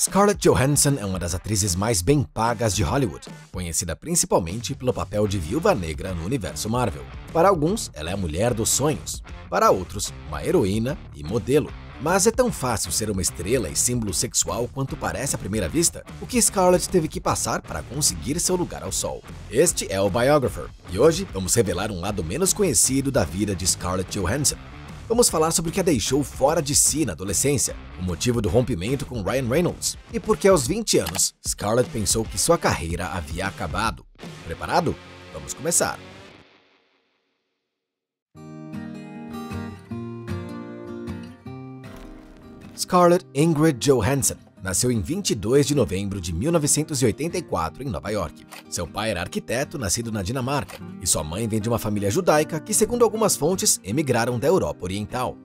Scarlett Johansson é uma das atrizes mais bem pagas de Hollywood, conhecida principalmente pelo papel de viúva negra no universo Marvel. Para alguns, ela é a mulher dos sonhos, para outros, uma heroína e modelo. Mas é tão fácil ser uma estrela e símbolo sexual quanto parece à primeira vista? O que Scarlett teve que passar para conseguir seu lugar ao sol? Este é o Biographer, e hoje vamos revelar um lado menos conhecido da vida de Scarlett Johansson. Vamos falar sobre o que a deixou fora de si na adolescência, o motivo do rompimento com Ryan Reynolds e por que aos 20 anos Scarlett pensou que sua carreira havia acabado. Preparado? Vamos começar! Scarlett Ingrid Johansson nasceu em 22 de novembro de 1984 em Nova York. Seu pai era arquiteto, nascido na Dinamarca, e sua mãe vem de uma família judaica que, segundo algumas fontes, emigraram da Europa Oriental.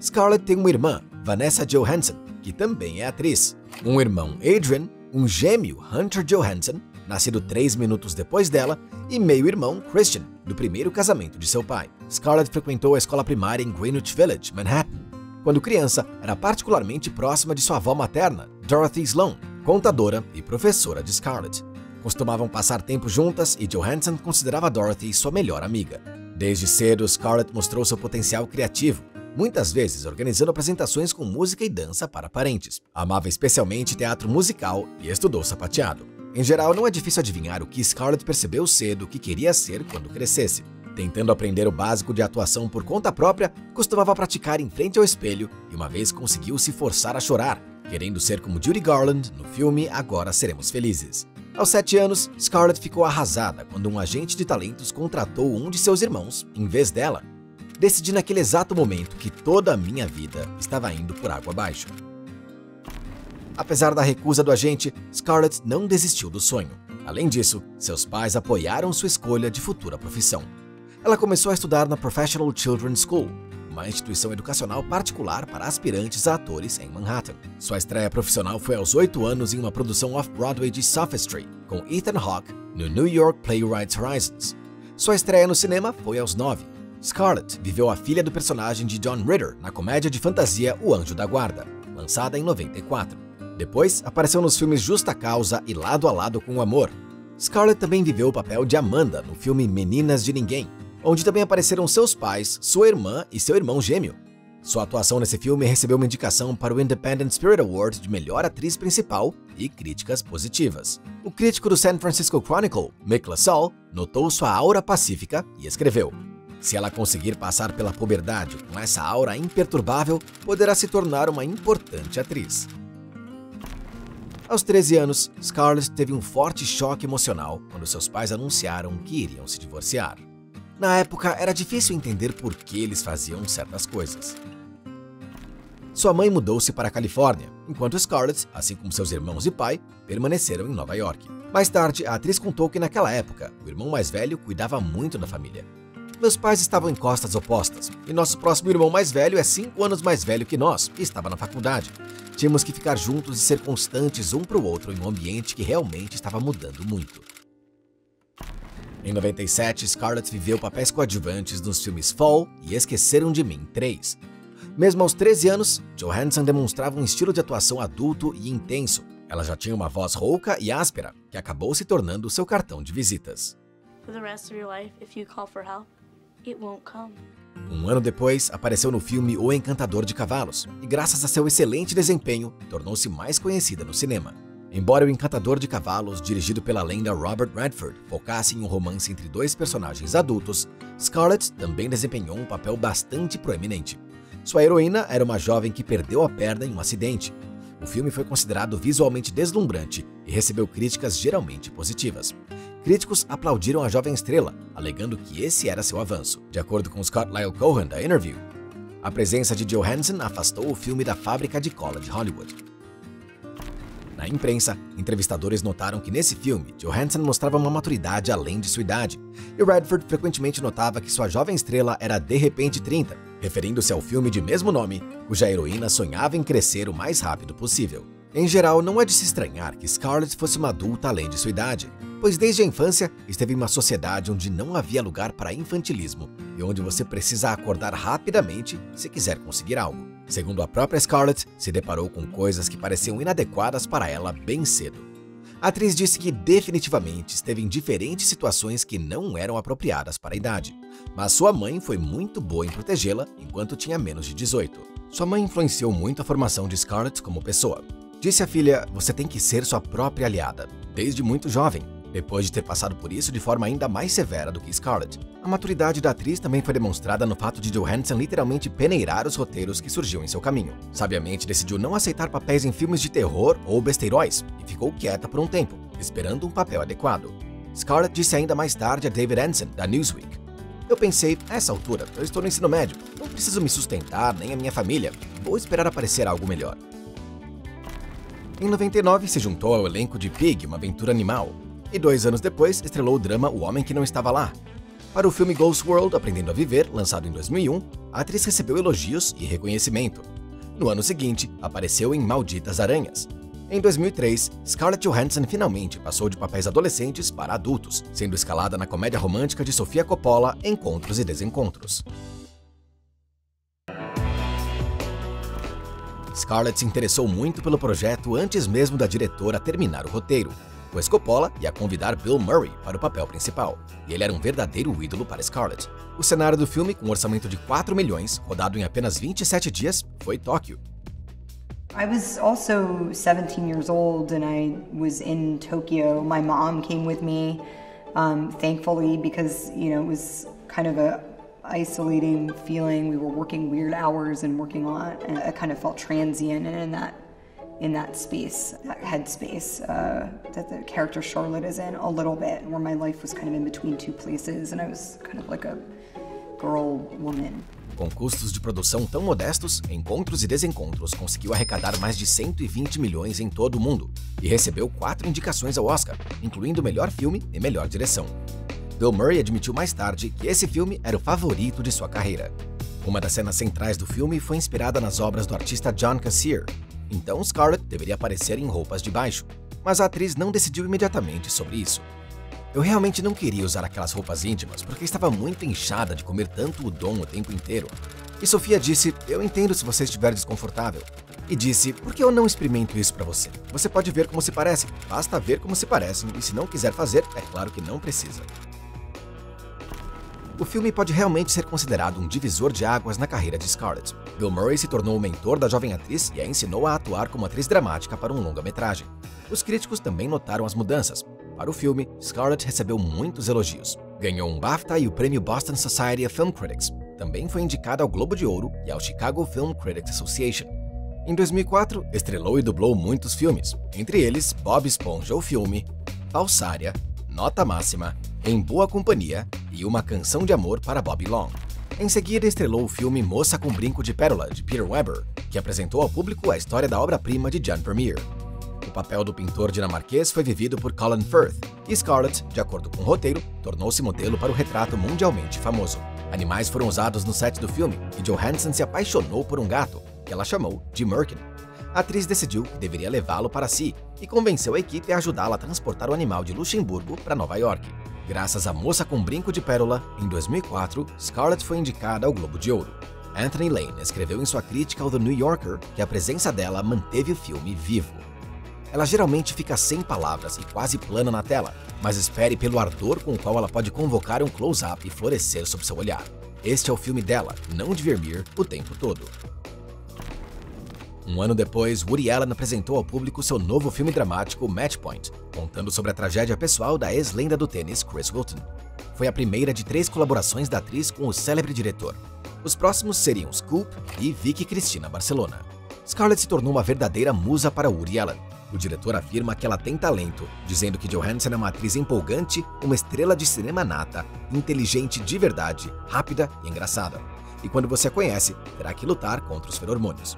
Scarlett tem uma irmã, Vanessa Johansson, que também é atriz, um irmão, Adrian, um gêmeo, Hunter Johansson, nascido três minutos depois dela, e meio-irmão, Christian, do primeiro casamento de seu pai. Scarlett frequentou a escola primária em Greenwich Village, Manhattan, quando criança, era particularmente próxima de sua avó materna, Dorothy Sloan, contadora e professora de Scarlett. Costumavam passar tempo juntas e Johansson considerava Dorothy sua melhor amiga. Desde cedo, Scarlett mostrou seu potencial criativo, muitas vezes organizando apresentações com música e dança para parentes. Amava especialmente teatro musical e estudou sapateado. Em geral, não é difícil adivinhar o que Scarlett percebeu cedo que queria ser quando crescesse. Tentando aprender o básico de atuação por conta própria, costumava praticar em frente ao espelho e uma vez conseguiu se forçar a chorar, querendo ser como Judy Garland no filme Agora Seremos Felizes. Aos sete anos, Scarlett ficou arrasada quando um agente de talentos contratou um de seus irmãos em vez dela. Decidi naquele exato momento que toda a minha vida estava indo por água abaixo. Apesar da recusa do agente, Scarlett não desistiu do sonho. Além disso, seus pais apoiaram sua escolha de futura profissão. Ela começou a estudar na Professional Children's School, uma instituição educacional particular para aspirantes a atores em Manhattan. Sua estreia profissional foi aos 8 anos em uma produção off-Broadway de Sophistry, com Ethan Hawke, no New York Playwrights Horizons. Sua estreia no cinema foi aos 9. Scarlett viveu a filha do personagem de John Ritter na comédia de fantasia O Anjo da Guarda, lançada em 94. Depois, apareceu nos filmes Justa Causa e Lado a Lado com o Amor. Scarlett também viveu o papel de Amanda no filme Meninas de Ninguém, onde também apareceram seus pais, sua irmã e seu irmão gêmeo. Sua atuação nesse filme recebeu uma indicação para o Independent Spirit Award de melhor atriz principal e críticas positivas. O crítico do San Francisco Chronicle, Mick LaSalle, notou sua aura pacífica e escreveu: Se ela conseguir passar pela puberdade com essa aura imperturbável, poderá se tornar uma importante atriz. Aos 13 anos, Scarlett teve um forte choque emocional quando seus pais anunciaram que iriam se divorciar. Na época, era difícil entender por que eles faziam certas coisas. Sua mãe mudou-se para a Califórnia, enquanto Scarlett, assim como seus irmãos e pai, permaneceram em Nova York. Mais tarde, a atriz contou que naquela época, o irmão mais velho cuidava muito da família. Meus pais estavam em costas opostas, e nosso próximo irmão mais velho é cinco anos mais velho que nós e estava na faculdade. Tínhamos que ficar juntos e ser constantes um para o outro em um ambiente que realmente estava mudando muito. Em 97, Scarlett viveu papéis coadjuvantes nos filmes Fall e Esqueceram de Mim 3. Mesmo aos 13 anos, Johansson demonstrava um estilo de atuação adulto e intenso. Ela já tinha uma voz rouca e áspera, que acabou se tornando seu cartão de visitas. Um ano depois, apareceu no filme O Encantador de Cavalos, e graças a seu excelente desempenho, tornou-se mais conhecida no cinema. Embora o Encantador de Cavalos, dirigido pela lenda Robert Redford, focasse em um romance entre dois personagens adultos, Scarlett também desempenhou um papel bastante proeminente. Sua heroína era uma jovem que perdeu a perna em um acidente. O filme foi considerado visualmente deslumbrante e recebeu críticas geralmente positivas. Críticos aplaudiram a jovem estrela, alegando que esse era seu avanço. De acordo com Scott Lyle Cohen da Interview, a presença de Johansson afastou o filme da fábrica de cola de Hollywood. Na imprensa, entrevistadores notaram que nesse filme, Johansson mostrava uma maturidade além de sua idade, e Redford frequentemente notava que sua jovem estrela era de repente 30, referindo-se ao filme de mesmo nome, cuja heroína sonhava em crescer o mais rápido possível. Em geral, não é de se estranhar que Scarlett fosse uma adulta além de sua idade, pois desde a infância esteve em uma sociedade onde não havia lugar para infantilismo e onde você precisa acordar rapidamente se quiser conseguir algo. Segundo a própria Scarlett, se deparou com coisas que pareciam inadequadas para ela bem cedo. A atriz disse que definitivamente esteve em diferentes situações que não eram apropriadas para a idade, mas sua mãe foi muito boa em protegê-la enquanto tinha menos de 18. Sua mãe influenciou muito a formação de Scarlett como pessoa. Disse à filha: Você tem que ser sua própria aliada, desde muito jovem, depois de ter passado por isso de forma ainda mais severa do que Scarlett. A maturidade da atriz também foi demonstrada no fato de Johansson literalmente peneirar os roteiros que surgiam em seu caminho. Sabiamente decidiu não aceitar papéis em filmes de terror ou besteiróis e ficou quieta por um tempo, esperando um papel adequado. Scarlett disse ainda mais tarde a David Anson, da Newsweek. Eu pensei, a essa altura, eu estou no ensino médio, não preciso me sustentar nem a minha família, vou esperar aparecer algo melhor. Em 99, se juntou ao elenco de Pig, uma aventura animal, e dois anos depois estrelou o drama O Homem que Não Estava Lá. Para o filme Ghost World Aprendendo a Viver, lançado em 2001, a atriz recebeu elogios e reconhecimento. No ano seguinte, apareceu em Malditas Aranhas. Em 2003, Scarlett Johansson finalmente passou de papéis adolescentes para adultos, sendo escalada na comédia romântica de Sofia Coppola, Encontros e Desencontros. Scarlett se interessou muito pelo projeto antes mesmo da diretora terminar o roteiro, pois Coppola ia convidar Bill Murray para o papel principal, e ele era um verdadeiro ídolo para Scarlett. O cenário do filme, com um orçamento de 4 milhões, rodado em apenas 27 dias, foi Tóquio. I was also 17 years old and I was in Tokyo. My mom came with me, um, thankfully, because, you know, it was kind of a isolating feeling. We were working weird hours and working a lot, and I kind of felt transient in that in that space, that headspace uh, that the character Charlotte is in a little bit, where my life was kind of in between two places and I was kind of like a girl woman. Com custos de produção tão modestos, Encontros e Desencontros conseguiu arrecadar mais de 120 milhões em todo o mundo e recebeu quatro indicações ao Oscar, incluindo melhor filme e melhor direção. Bill Murray admitiu mais tarde que esse filme era o favorito de sua carreira. Uma das cenas centrais do filme foi inspirada nas obras do artista John Cassier, então Scarlett deveria aparecer em roupas de baixo, mas a atriz não decidiu imediatamente sobre isso. Eu realmente não queria usar aquelas roupas íntimas porque estava muito inchada de comer tanto udon o tempo inteiro. E Sofia disse: Eu entendo se você estiver desconfortável. E disse: Por que eu não experimento isso para você? Você pode ver como se parecem, basta ver como se parecem, e se não quiser fazer, é claro que não precisa. O filme pode realmente ser considerado um divisor de águas na carreira de Scarlett. Bill Murray se tornou o mentor da jovem atriz e a ensinou a atuar como atriz dramática para um longa-metragem. Os críticos também notaram as mudanças. Para o filme, Scarlett recebeu muitos elogios. Ganhou um BAFTA e o prêmio Boston Society of Film Critics. Também foi indicada ao Globo de Ouro e ao Chicago Film Critics Association. Em 2004, estrelou e dublou muitos filmes, entre eles Bob Esponja o filme, Falsária, Nota Máxima, Em Boa Companhia e Uma Canção de Amor para Bobby Long. Em seguida, estrelou o filme Moça com Brinco de Pérola, de Peter Weber, que apresentou ao público a história da obra-prima de John Vermeer. O papel do pintor dinamarquês foi vivido por Colin Firth, e Scarlett, de acordo com o roteiro, tornou-se modelo para o retrato mundialmente famoso. Animais foram usados no set do filme, e Johansson se apaixonou por um gato, que ela chamou de Merkin. A atriz decidiu que deveria levá-lo para si e convenceu a equipe a ajudá-la a transportar o animal de Luxemburgo para Nova York. Graças à Moça com Brinco de Pérola, em 2004, Scarlett foi indicada ao Globo de Ouro. Anthony Lane escreveu em sua crítica ao The New Yorker que a presença dela manteve o filme vivo. Ela geralmente fica sem palavras e quase plana na tela, mas espere pelo ardor com o qual ela pode convocar um close-up e florescer sob seu olhar. Este é o filme dela, não de Vermeer, o tempo todo. Um ano depois, Woody Allen apresentou ao público seu novo filme dramático Matchpoint, contando sobre a tragédia pessoal da ex-lenda do tênis Chris Wilton. Foi a primeira de três colaborações da atriz com o célebre diretor. Os próximos seriam Scoop e Vicky Cristina Barcelona. Scarlett se tornou uma verdadeira musa para Woody Allen. O diretor afirma que ela tem talento, dizendo que Johansson é uma atriz empolgante, uma estrela de cinema nata, inteligente de verdade, rápida e engraçada. E quando você a conhece, terá que lutar contra os feromônios.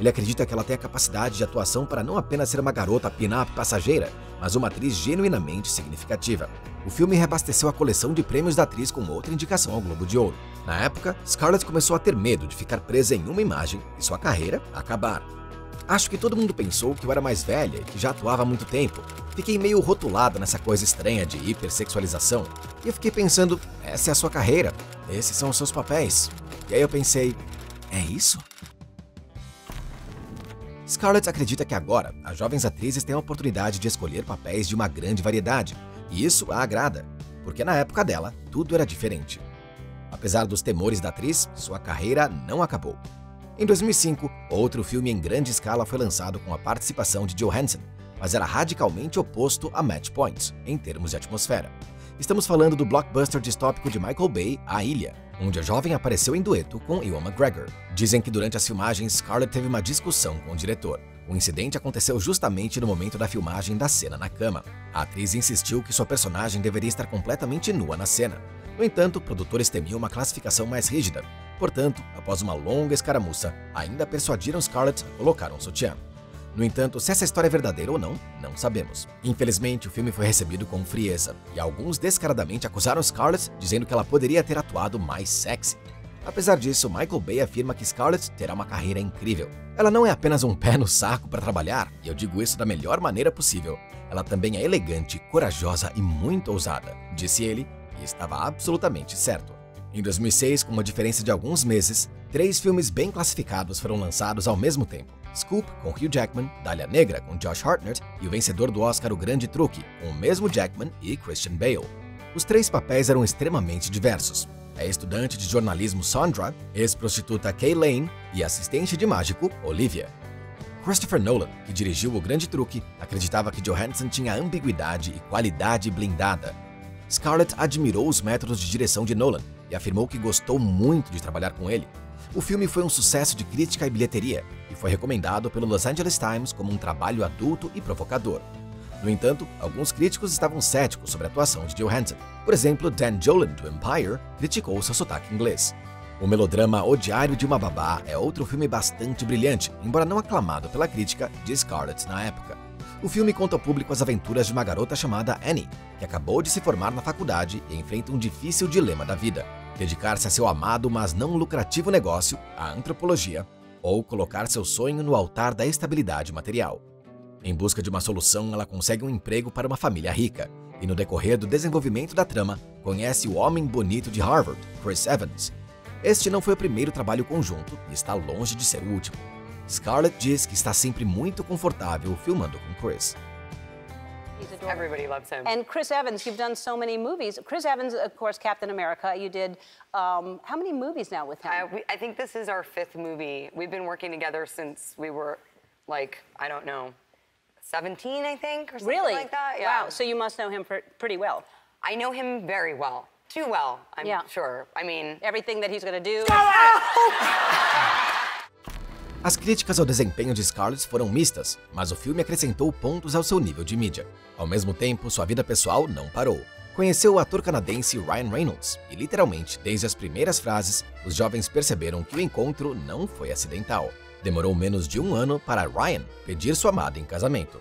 Ele acredita que ela tem a capacidade de atuação para não apenas ser uma garota pin-up passageira, mas uma atriz genuinamente significativa. O filme reabasteceu a coleção de prêmios da atriz com outra indicação ao Globo de Ouro. Na época, Scarlett começou a ter medo de ficar presa em uma imagem e sua carreira acabar. Acho que todo mundo pensou que eu era mais velha e que já atuava há muito tempo. Fiquei meio rotulada nessa coisa estranha de hipersexualização. E eu fiquei pensando, essa é a sua carreira, esses são os seus papéis. E aí eu pensei, é isso? Scarlett acredita que agora as jovens atrizes têm a oportunidade de escolher papéis de uma grande variedade, e isso a agrada, porque na época dela tudo era diferente. Apesar dos temores da atriz, sua carreira não acabou. Em 2005, outro filme em grande escala foi lançado com a participação de Johansson, mas era radicalmente oposto a Match Point, em termos de atmosfera. Estamos falando do blockbuster distópico de Michael Bay, A Ilha, onde a jovem apareceu em dueto com Ewan McGregor. Dizem que durante as filmagens, Scarlett teve uma discussão com o diretor. O incidente aconteceu justamente no momento da filmagem da cena na cama. A atriz insistiu que sua personagem deveria estar completamente nua na cena. No entanto, produtores temiam uma classificação mais rígida. Portanto, após uma longa escaramuça, ainda persuadiram Scarlett a colocar um sutiã. No entanto, se essa história é verdadeira ou não, não sabemos. Infelizmente, o filme foi recebido com frieza, e alguns descaradamente acusaram Scarlett, dizendo que ela poderia ter atuado mais sexy. Apesar disso, Michael Bay afirma que Scarlett terá uma carreira incrível. Ela não é apenas um pé no saco para trabalhar, e eu digo isso da melhor maneira possível. Ela também é elegante, corajosa e muito ousada, disse ele, e estava absolutamente certo. Em 2006, com uma diferença de alguns meses, três filmes bem classificados foram lançados ao mesmo tempo. Scoop, com Hugh Jackman, Dália Negra, com Josh Hartnett, e o vencedor do Oscar O Grande Truque, com o mesmo Jackman e Christian Bale. Os três papéis eram extremamente diversos. A estudante de jornalismo Sandra, ex-prostituta Kay Lane e assistente de mágico Olivia. Christopher Nolan, que dirigiu O Grande Truque, acreditava que Johansson tinha ambiguidade e qualidade blindada. Scarlett admirou os métodos de direção de Nolan e afirmou que gostou muito de trabalhar com ele, o filme foi um sucesso de crítica e bilheteria e foi recomendado pelo Los Angeles Times como um trabalho adulto e provocador. No entanto, alguns críticos estavam céticos sobre a atuação de Johansson. Por exemplo, Dan Jolan, do Empire, criticou seu sotaque inglês. O melodrama O Diário de uma Babá é outro filme bastante brilhante, embora não aclamado pela crítica de Scarlett na época. O filme conta ao público as aventuras de uma garota chamada Annie, que acabou de se formar na faculdade e enfrenta um difícil dilema da vida dedicar-se a seu amado, mas não lucrativo negócio, a antropologia, ou colocar seu sonho no altar da estabilidade material. Em busca de uma solução, ela consegue um emprego para uma família rica, e no decorrer do desenvolvimento da trama, conhece o homem bonito de Harvard, Chris Evans. Este não foi o primeiro trabalho conjunto e está longe de ser o último. Scarlett diz que está sempre muito confortável filmando com Chris. Everybody loves him. And Chris Evans, you've done so many movies. Chris Evans, of course, Captain America. You did um, how many movies now with him? I, we, I think this is our fifth movie. We've been working together since we were, like, I don't know, 17, I think, or something really? like that. Yeah. Wow. So you must know him pretty well. I know him very well. Too well, I'm yeah. sure. I mean, everything that he's going to do. As críticas ao desempenho de Scarlett foram mistas, mas o filme acrescentou pontos ao seu nível de mídia. Ao mesmo tempo, sua vida pessoal não parou. Conheceu o ator canadense Ryan Reynolds e, literalmente, desde as primeiras frases, os jovens perceberam que o encontro não foi acidental. Demorou menos de um ano para Ryan pedir sua amada em casamento.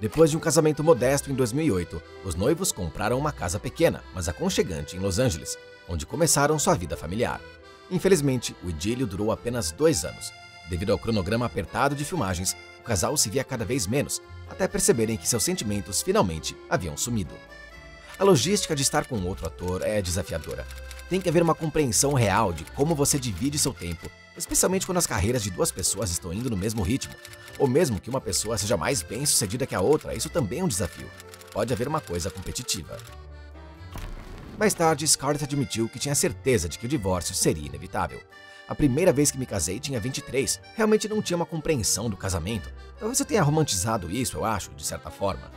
Depois de um casamento modesto em 2008, os noivos compraram uma casa pequena, mas aconchegante em Los Angeles, onde começaram sua vida familiar. Infelizmente, o idílio durou apenas dois anos, Devido ao cronograma apertado de filmagens, o casal se via cada vez menos, até perceberem que seus sentimentos finalmente haviam sumido. A logística de estar com outro ator é desafiadora. Tem que haver uma compreensão real de como você divide seu tempo, especialmente quando as carreiras de duas pessoas estão indo no mesmo ritmo, ou mesmo que uma pessoa seja mais bem sucedida que a outra, isso também é um desafio. Pode haver uma coisa competitiva. Mais tarde, Scarlett admitiu que tinha certeza de que o divórcio seria inevitável. A primeira vez que me casei tinha 23. Realmente não tinha uma compreensão do casamento. Talvez eu tenha romantizado isso, eu acho, de certa forma.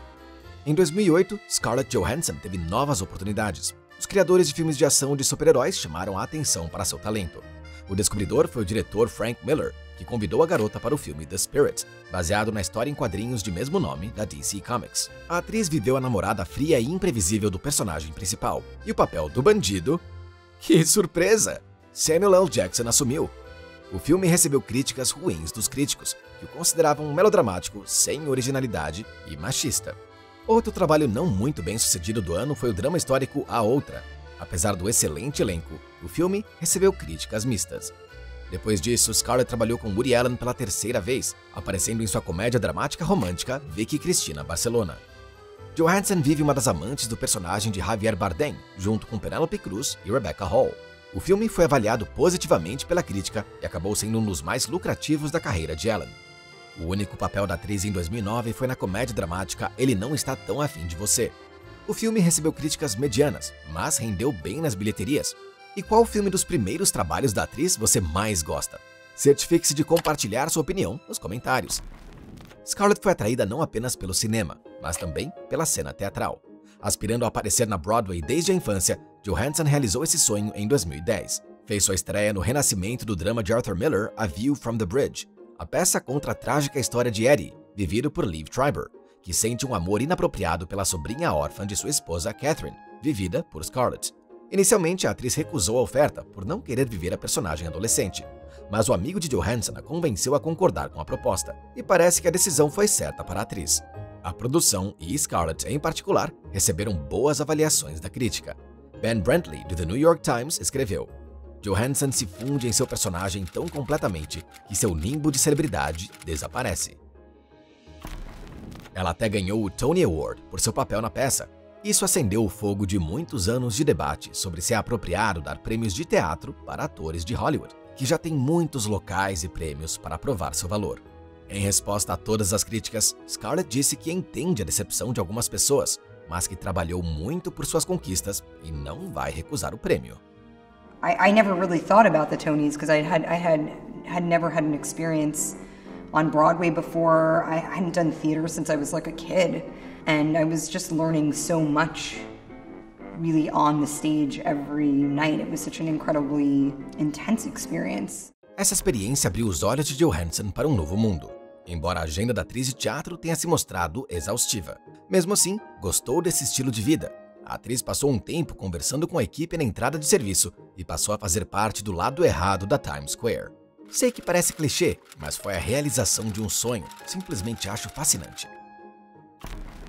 Em 2008, Scarlett Johansson teve novas oportunidades. Os criadores de filmes de ação de super-heróis chamaram a atenção para seu talento. O descobridor foi o diretor Frank Miller, que convidou a garota para o filme The Spirit, baseado na história em quadrinhos de mesmo nome da DC Comics. A atriz viveu a namorada fria e imprevisível do personagem principal, e o papel do bandido. Que surpresa! Samuel L. Jackson assumiu. O filme recebeu críticas ruins dos críticos, que o consideravam melodramático, sem originalidade e machista. Outro trabalho não muito bem sucedido do ano foi o drama histórico A Outra. Apesar do excelente elenco, o filme recebeu críticas mistas. Depois disso, Scarlett trabalhou com Woody Allen pela terceira vez, aparecendo em sua comédia dramática romântica Vicky Cristina Barcelona. Johansson vive uma das amantes do personagem de Javier Bardem, junto com Penelope Cruz e Rebecca Hall. O filme foi avaliado positivamente pela crítica e acabou sendo um dos mais lucrativos da carreira de Ellen. O único papel da atriz em 2009 foi na comédia dramática Ele Não Está Tão Afim de Você. O filme recebeu críticas medianas, mas rendeu bem nas bilheterias. E qual filme dos primeiros trabalhos da atriz você mais gosta? Certifique-se de compartilhar sua opinião nos comentários. Scarlett foi atraída não apenas pelo cinema, mas também pela cena teatral. Aspirando a aparecer na Broadway desde a infância, Johansson realizou esse sonho em 2010. Fez sua estreia no renascimento do drama de Arthur Miller, A View from the Bridge, a peça contra a trágica história de Eddie, vivido por Liv Schreiber, que sente um amor inapropriado pela sobrinha órfã de sua esposa Catherine, vivida por Scarlett. Inicialmente, a atriz recusou a oferta por não querer viver a personagem adolescente, mas o amigo de Johansson a convenceu a concordar com a proposta, e parece que a decisão foi certa para a atriz. A produção e Scarlett, em particular, receberam boas avaliações da crítica. Ben Brantley, do The New York Times, escreveu: Johansson se funde em seu personagem tão completamente que seu limbo de celebridade desaparece. Ela até ganhou o Tony Award por seu papel na peça. Isso acendeu o fogo de muitos anos de debate sobre se é apropriado dar prêmios de teatro para atores de Hollywood, que já tem muitos locais e prêmios para provar seu valor. Em resposta a todas as críticas, Scarlett disse que entende a decepção de algumas pessoas, mas que trabalhou muito por suas conquistas e não vai recusar o prêmio. I, I never really thought about the Tonys because I had I had had never had an experience on Broadway before. I hadn't done theater since I was like a kid, and I was just learning so much really on the stage every night. It was such an incredibly intense experience. Essa experiência abriu os olhos de Johansson para um novo mundo embora a agenda da atriz de teatro tenha se mostrado exaustiva. Mesmo assim, gostou desse estilo de vida. A atriz passou um tempo conversando com a equipe na entrada de serviço e passou a fazer parte do lado errado da Times Square. Sei que parece clichê, mas foi a realização de um sonho. Simplesmente acho fascinante.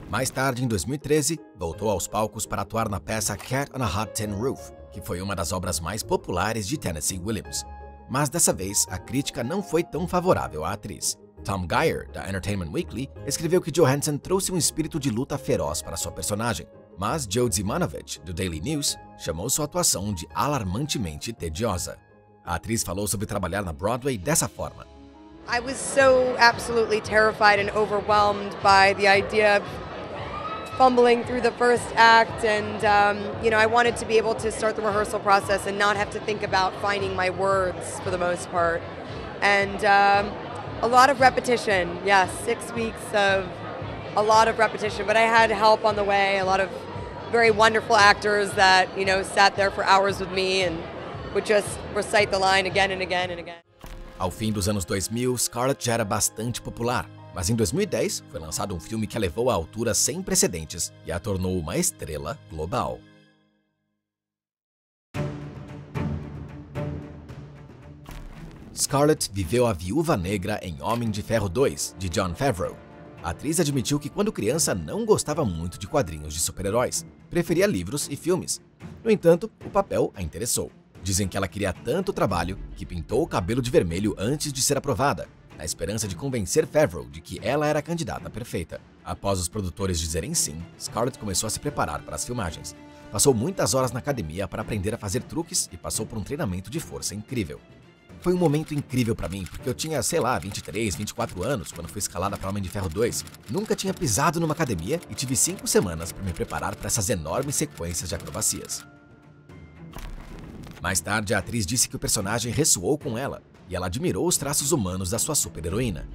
Mais tarde, em 2013, voltou aos palcos para atuar na peça Cat on a Hot Tin Roof, que foi uma das obras mais populares de Tennessee Williams. Mas dessa vez, a crítica não foi tão favorável à atriz. Tom Geyer, da Entertainment Weekly, escreveu que Johansson trouxe um espírito de luta feroz para sua personagem, mas Joe Zimanovich, do Daily News, chamou sua atuação de alarmantemente tediosa. A atriz falou sobre trabalhar na Broadway dessa forma. I was so absolutely terrified and overwhelmed by the idea of fumbling through the first act and um, you know I wanted to be able to start the rehearsal process and not have to think about finding my words for the most part and um, a lot of repetition, yes, six weeks of a lot of repetition. But I had help on the way, a lot of very wonderful actors that, you know, sat there for hours with me and would just recite the line again and again and again. Ao fim dos anos 2000, Scarlett já era bastante popular, mas em 2010 foi lançado um filme que a levou a alturas sem precedentes e a tornou uma estrela global. Scarlett viveu a viúva negra em Homem de Ferro 2, de John Favreau. A atriz admitiu que quando criança não gostava muito de quadrinhos de super-heróis, preferia livros e filmes. No entanto, o papel a interessou. Dizem que ela queria tanto trabalho que pintou o cabelo de vermelho antes de ser aprovada, na esperança de convencer Favreau de que ela era a candidata perfeita. Após os produtores dizerem sim, Scarlett começou a se preparar para as filmagens. Passou muitas horas na academia para aprender a fazer truques e passou por um treinamento de força incrível. Foi um momento incrível para mim, porque eu tinha, sei lá, 23, 24 anos quando fui escalada para Homem de Ferro 2. Nunca tinha pisado numa academia e tive cinco semanas para me preparar para essas enormes sequências de acrobacias. Mais tarde, a atriz disse que o personagem ressoou com ela e ela admirou os traços humanos da sua super-heroína.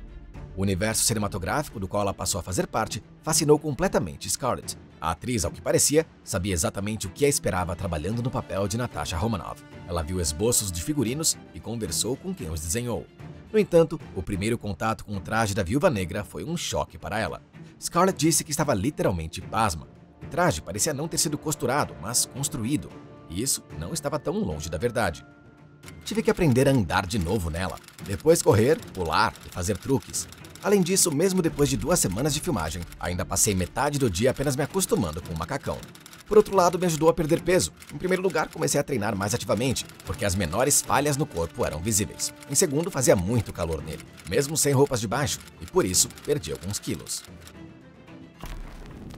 O universo cinematográfico do qual ela passou a fazer parte fascinou completamente Scarlett. A atriz, ao que parecia, sabia exatamente o que a esperava trabalhando no papel de Natasha Romanoff. Ela viu esboços de figurinos e conversou com quem os desenhou. No entanto, o primeiro contato com o traje da viúva negra foi um choque para ela. Scarlett disse que estava literalmente pasma. O traje parecia não ter sido costurado, mas construído. E isso não estava tão longe da verdade. Tive que aprender a andar de novo nela, depois correr, pular e fazer truques. Além disso, mesmo depois de duas semanas de filmagem, ainda passei metade do dia apenas me acostumando com o macacão. Por outro lado, me ajudou a perder peso. Em primeiro lugar, comecei a treinar mais ativamente, porque as menores falhas no corpo eram visíveis. Em segundo, fazia muito calor nele, mesmo sem roupas de baixo, e por isso perdi alguns quilos.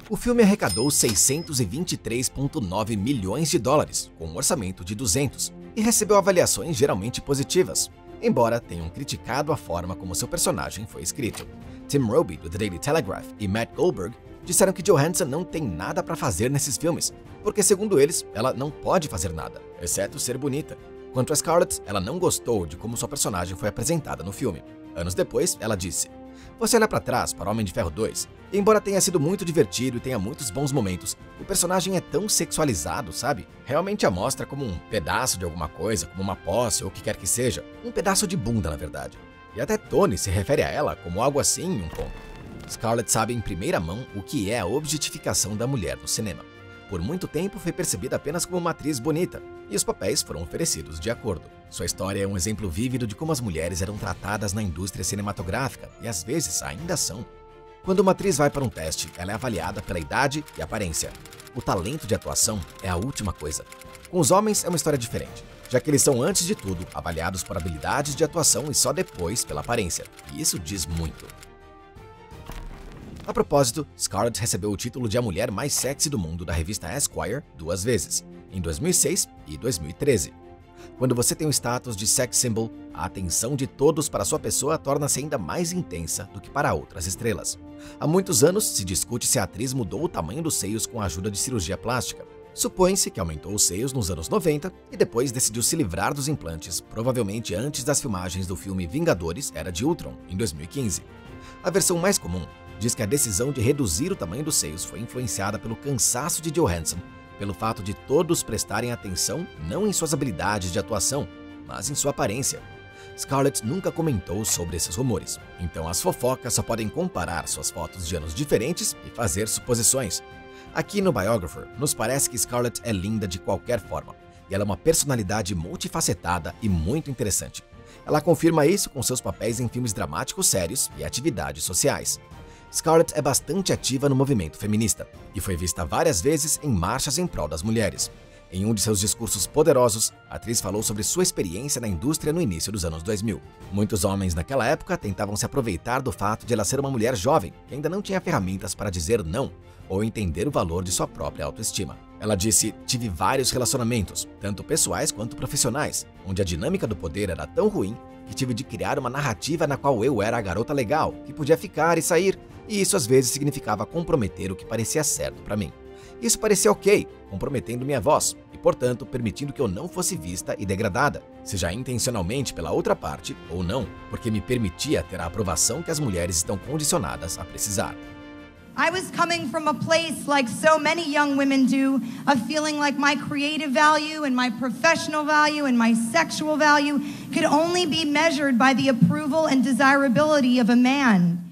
O filme arrecadou 623,9 milhões de dólares, com um orçamento de 200, e recebeu avaliações geralmente positivas. Embora tenham criticado a forma como seu personagem foi escrito. Tim Roby, do The Daily Telegraph, e Matt Goldberg disseram que Johansson não tem nada para fazer nesses filmes, porque, segundo eles, ela não pode fazer nada, exceto ser bonita. Quanto a Scarlett, ela não gostou de como sua personagem foi apresentada no filme. Anos depois, ela disse: Você olha para trás para Homem de Ferro 2, e embora tenha sido muito divertido e tenha muitos bons momentos, o personagem é tão sexualizado, sabe? Realmente a mostra como um pedaço de alguma coisa, como uma posse ou o que quer que seja. Um pedaço de bunda, na verdade. E até Tony se refere a ela como algo assim em um ponto. Scarlett sabe em primeira mão o que é a objetificação da mulher no cinema. Por muito tempo foi percebida apenas como uma atriz bonita, e os papéis foram oferecidos de acordo. Sua história é um exemplo vívido de como as mulheres eram tratadas na indústria cinematográfica, e às vezes ainda são. Quando uma atriz vai para um teste, ela é avaliada pela idade e aparência. O talento de atuação é a última coisa. Com os homens é uma história diferente, já que eles são, antes de tudo, avaliados por habilidades de atuação e só depois pela aparência, e isso diz muito. A propósito, Scarlett recebeu o título de a mulher mais sexy do mundo da revista Esquire duas vezes, em 2006 e 2013. Quando você tem o status de sex symbol, a atenção de todos para sua pessoa torna-se ainda mais intensa do que para outras estrelas. Há muitos anos se discute se a atriz mudou o tamanho dos seios com a ajuda de cirurgia plástica. Supõe-se que aumentou os seios nos anos 90 e depois decidiu se livrar dos implantes, provavelmente antes das filmagens do filme Vingadores Era de Ultron, em 2015. A versão mais comum diz que a decisão de reduzir o tamanho dos seios foi influenciada pelo cansaço de Johansson, pelo fato de todos prestarem atenção não em suas habilidades de atuação, mas em sua aparência. Scarlett nunca comentou sobre esses rumores, então as fofocas só podem comparar suas fotos de anos diferentes e fazer suposições. Aqui no Biographer, nos parece que Scarlett é linda de qualquer forma, e ela é uma personalidade multifacetada e muito interessante. Ela confirma isso com seus papéis em filmes dramáticos sérios e atividades sociais. Scarlett é bastante ativa no movimento feminista e foi vista várias vezes em marchas em prol das mulheres. Em um de seus discursos poderosos, a atriz falou sobre sua experiência na indústria no início dos anos 2000. Muitos homens naquela época tentavam se aproveitar do fato de ela ser uma mulher jovem que ainda não tinha ferramentas para dizer não ou entender o valor de sua própria autoestima. Ela disse: Tive vários relacionamentos, tanto pessoais quanto profissionais, onde a dinâmica do poder era tão ruim que tive de criar uma narrativa na qual eu era a garota legal, que podia ficar e sair, e isso às vezes significava comprometer o que parecia certo para mim. Isso parecia ok, comprometendo minha voz e, portanto, permitindo que eu não fosse vista e degradada, seja intencionalmente pela outra parte ou não, porque me permitia ter a aprovação que as mulheres estão condicionadas a precisar. I was coming from a place like so many young women do of feeling like my creative value and my professional value and my sexual value could only be measured by the approval and desirability of a man.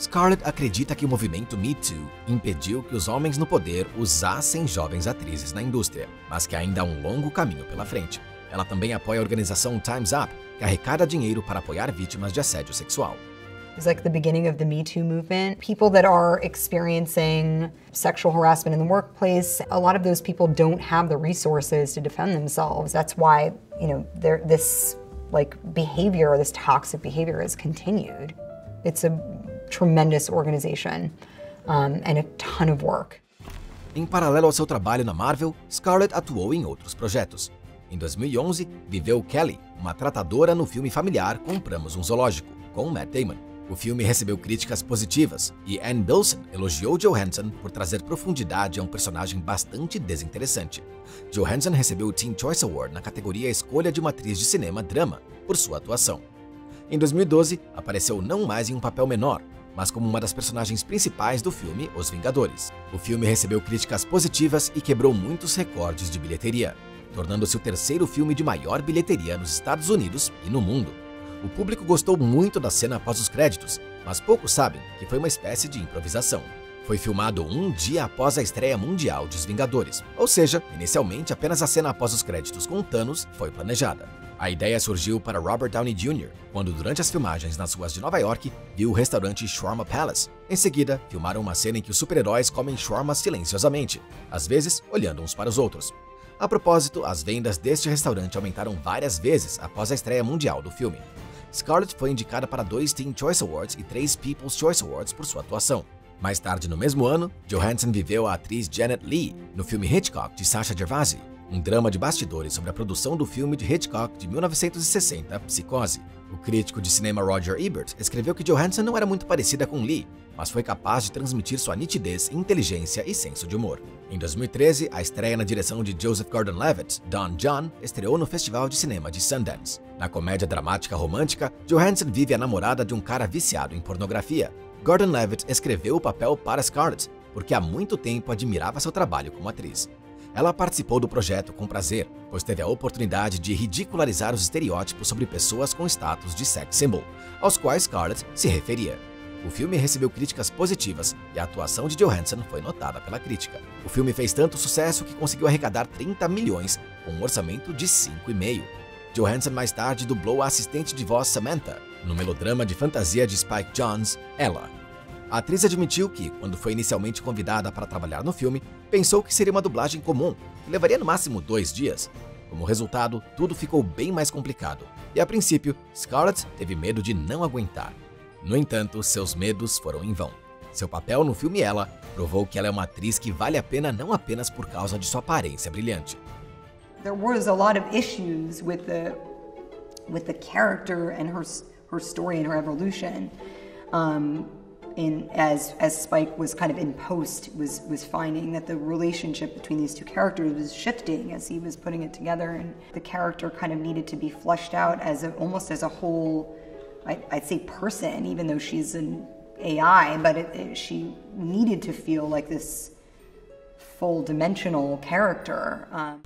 Scarlett acredita que o movimento Me Too impediu que os homens no poder usassem jovens atrizes na indústria, mas que ainda há um longo caminho pela frente. Ela também apoia a organização Time's Up, que arrecada dinheiro para apoiar vítimas de assédio sexual. It's like the beginning of the Me Too movement. People that are experiencing sexual harassment in the workplace, a lot of those people don't have the resources to defend themselves. That's why, you know, this like behavior, this toxic behavior is continued. It's a tremendous organization um, and a ton of work. Em paralelo ao seu trabalho na Marvel, Scarlett atuou em outros projetos. Em 2011, viveu Kelly, uma tratadora no filme familiar Compramos um Zoológico, com Matt Damon. O filme recebeu críticas positivas e Anne Bilson elogiou Johansson por trazer profundidade a um personagem bastante desinteressante. Johansson recebeu o Teen Choice Award na categoria Escolha de uma Atriz de Cinema Drama por sua atuação. Em 2012, apareceu não mais em um papel menor, mas como uma das personagens principais do filme Os Vingadores. O filme recebeu críticas positivas e quebrou muitos recordes de bilheteria, tornando-se o terceiro filme de maior bilheteria nos Estados Unidos e no mundo. O público gostou muito da cena após os créditos, mas poucos sabem que foi uma espécie de improvisação. Foi filmado um dia após a estreia mundial de Os Vingadores, ou seja, inicialmente apenas a cena após os créditos com Thanos foi planejada. A ideia surgiu para Robert Downey Jr., quando durante as filmagens nas ruas de Nova York, viu o restaurante Shawarma Palace. Em seguida, filmaram uma cena em que os super-heróis comem shawarma silenciosamente, às vezes olhando uns para os outros. A propósito, as vendas deste restaurante aumentaram várias vezes após a estreia mundial do filme. Scarlett foi indicada para dois Teen Choice Awards e três People's Choice Awards por sua atuação. Mais tarde no mesmo ano, Johansson viveu a atriz Janet Leigh no filme Hitchcock de Sasha Gervasi, um drama de bastidores sobre a produção do filme de Hitchcock de 1960, Psicose. O crítico de cinema Roger Ebert escreveu que Johansson não era muito parecida com Lee, mas foi capaz de transmitir sua nitidez, inteligência e senso de humor. Em 2013, a estreia na direção de Joseph Gordon-Levitt, Don John, estreou no Festival de Cinema de Sundance. Na comédia dramática romântica, Johansson vive a namorada de um cara viciado em pornografia. Gordon-Levitt escreveu o papel para Scarlett porque há muito tempo admirava seu trabalho como atriz. Ela participou do projeto com prazer, pois teve a oportunidade de ridicularizar os estereótipos sobre pessoas com status de sex symbol, aos quais Scarlett se referia. O filme recebeu críticas positivas e a atuação de Johansson foi notada pela crítica. O filme fez tanto sucesso que conseguiu arrecadar 30 milhões com um orçamento de 5,5. Johansson mais tarde dublou a assistente de voz Samantha no melodrama de fantasia de Spike Jonze, Ella. A atriz admitiu que, quando foi inicialmente convidada para trabalhar no filme, pensou que seria uma dublagem comum, que levaria no máximo dois dias. Como resultado, tudo ficou bem mais complicado, e a princípio, Scarlett teve medo de não aguentar. No entanto, seus medos foram em vão. Seu papel no filme Ela provou que ela é uma atriz que vale a pena não apenas por causa de sua aparência brilhante. There was a lot of issues with the with the character and her her story and her evolution. Um, in as as Spike was kind of in post was was finding that the relationship between these two characters was shifting as he was putting it together, and the character kind of needed to be fleshed out as a, almost as a whole, I, would say person, even though she's an AI, but it, it, she needed to feel like this full dimensional character. Um.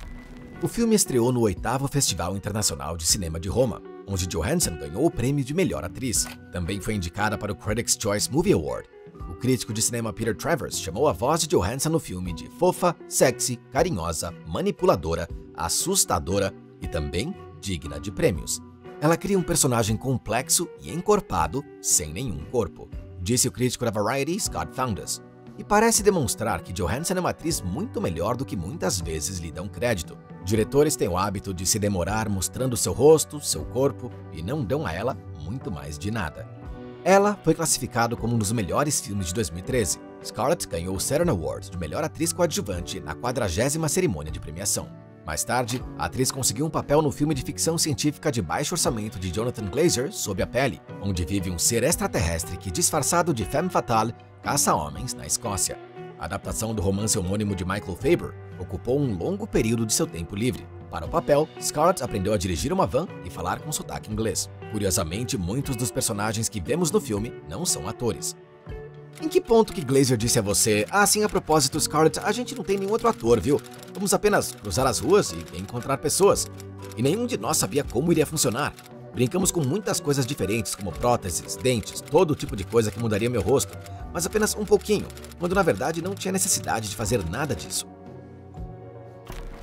O filme estreou no oitavo Festival Internacional de Cinema de Roma, onde Johansson ganhou o prêmio de melhor atriz. Também foi indicada para o Critics' Choice Movie Award. O crítico de cinema Peter Travers chamou a voz de Johansson no filme de fofa, sexy, carinhosa, manipuladora, assustadora e também digna de prêmios. Ela cria um personagem complexo e encorpado, sem nenhum corpo, disse o crítico da Variety Scott Foundas e parece demonstrar que Johansson é uma atriz muito melhor do que muitas vezes lhe dão crédito. Diretores têm o hábito de se demorar mostrando seu rosto, seu corpo e não dão a ela muito mais de nada. Ela foi classificado como um dos melhores filmes de 2013. Scarlett ganhou o Saturn Award de melhor atriz coadjuvante na 40 cerimônia de premiação. Mais tarde, a atriz conseguiu um papel no filme de ficção científica de baixo orçamento de Jonathan Glazer, Sob a Pele, onde vive um ser extraterrestre que, disfarçado de femme fatale, caça homens na Escócia. A adaptação do romance homônimo de Michael Faber ocupou um longo período de seu tempo livre. Para o papel, Scarlett aprendeu a dirigir uma van e falar com sotaque inglês. Curiosamente, muitos dos personagens que vemos no filme não são atores. Em que ponto que Glazer disse a você, ah, sim, a propósito, Scarlett, a gente não tem nenhum outro ator, viu? Vamos apenas cruzar as ruas e encontrar pessoas. E nenhum de nós sabia como iria funcionar. Brincamos com muitas coisas diferentes, como próteses, dentes, todo tipo de coisa que mudaria meu rosto, mas apenas um pouquinho, quando na verdade não tinha necessidade de fazer nada disso.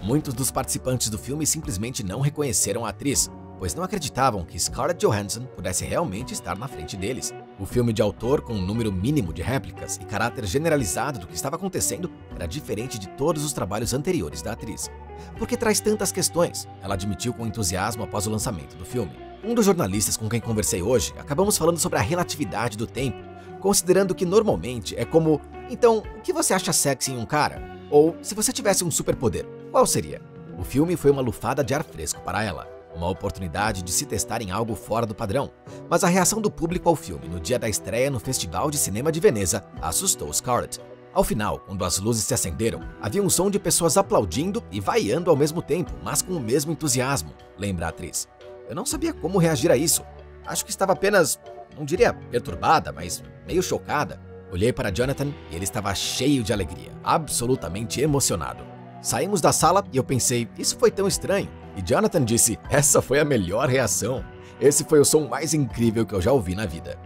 Muitos dos participantes do filme simplesmente não reconheceram a atriz, pois não acreditavam que Scarlett Johansson pudesse realmente estar na frente deles. O filme de autor, com um número mínimo de réplicas e caráter generalizado do que estava acontecendo, era diferente de todos os trabalhos anteriores da atriz. Por que traz tantas questões? Ela admitiu com entusiasmo após o lançamento do filme. Um dos jornalistas com quem conversei hoje, acabamos falando sobre a relatividade do tempo, considerando que normalmente é como: então, o que você acha sexy em um cara? Ou, se você tivesse um superpoder, qual seria? O filme foi uma lufada de ar fresco para ela uma oportunidade de se testar em algo fora do padrão. Mas a reação do público ao filme no dia da estreia no Festival de Cinema de Veneza assustou Scarlett. Ao final, quando as luzes se acenderam, havia um som de pessoas aplaudindo e vaiando ao mesmo tempo, mas com o mesmo entusiasmo, lembra a atriz. Eu não sabia como reagir a isso. Acho que estava apenas, não diria perturbada, mas meio chocada. Olhei para Jonathan e ele estava cheio de alegria, absolutamente emocionado. Saímos da sala e eu pensei, isso foi tão estranho. E Jonathan disse: Essa foi a melhor reação. Esse foi o som mais incrível que eu já ouvi na vida.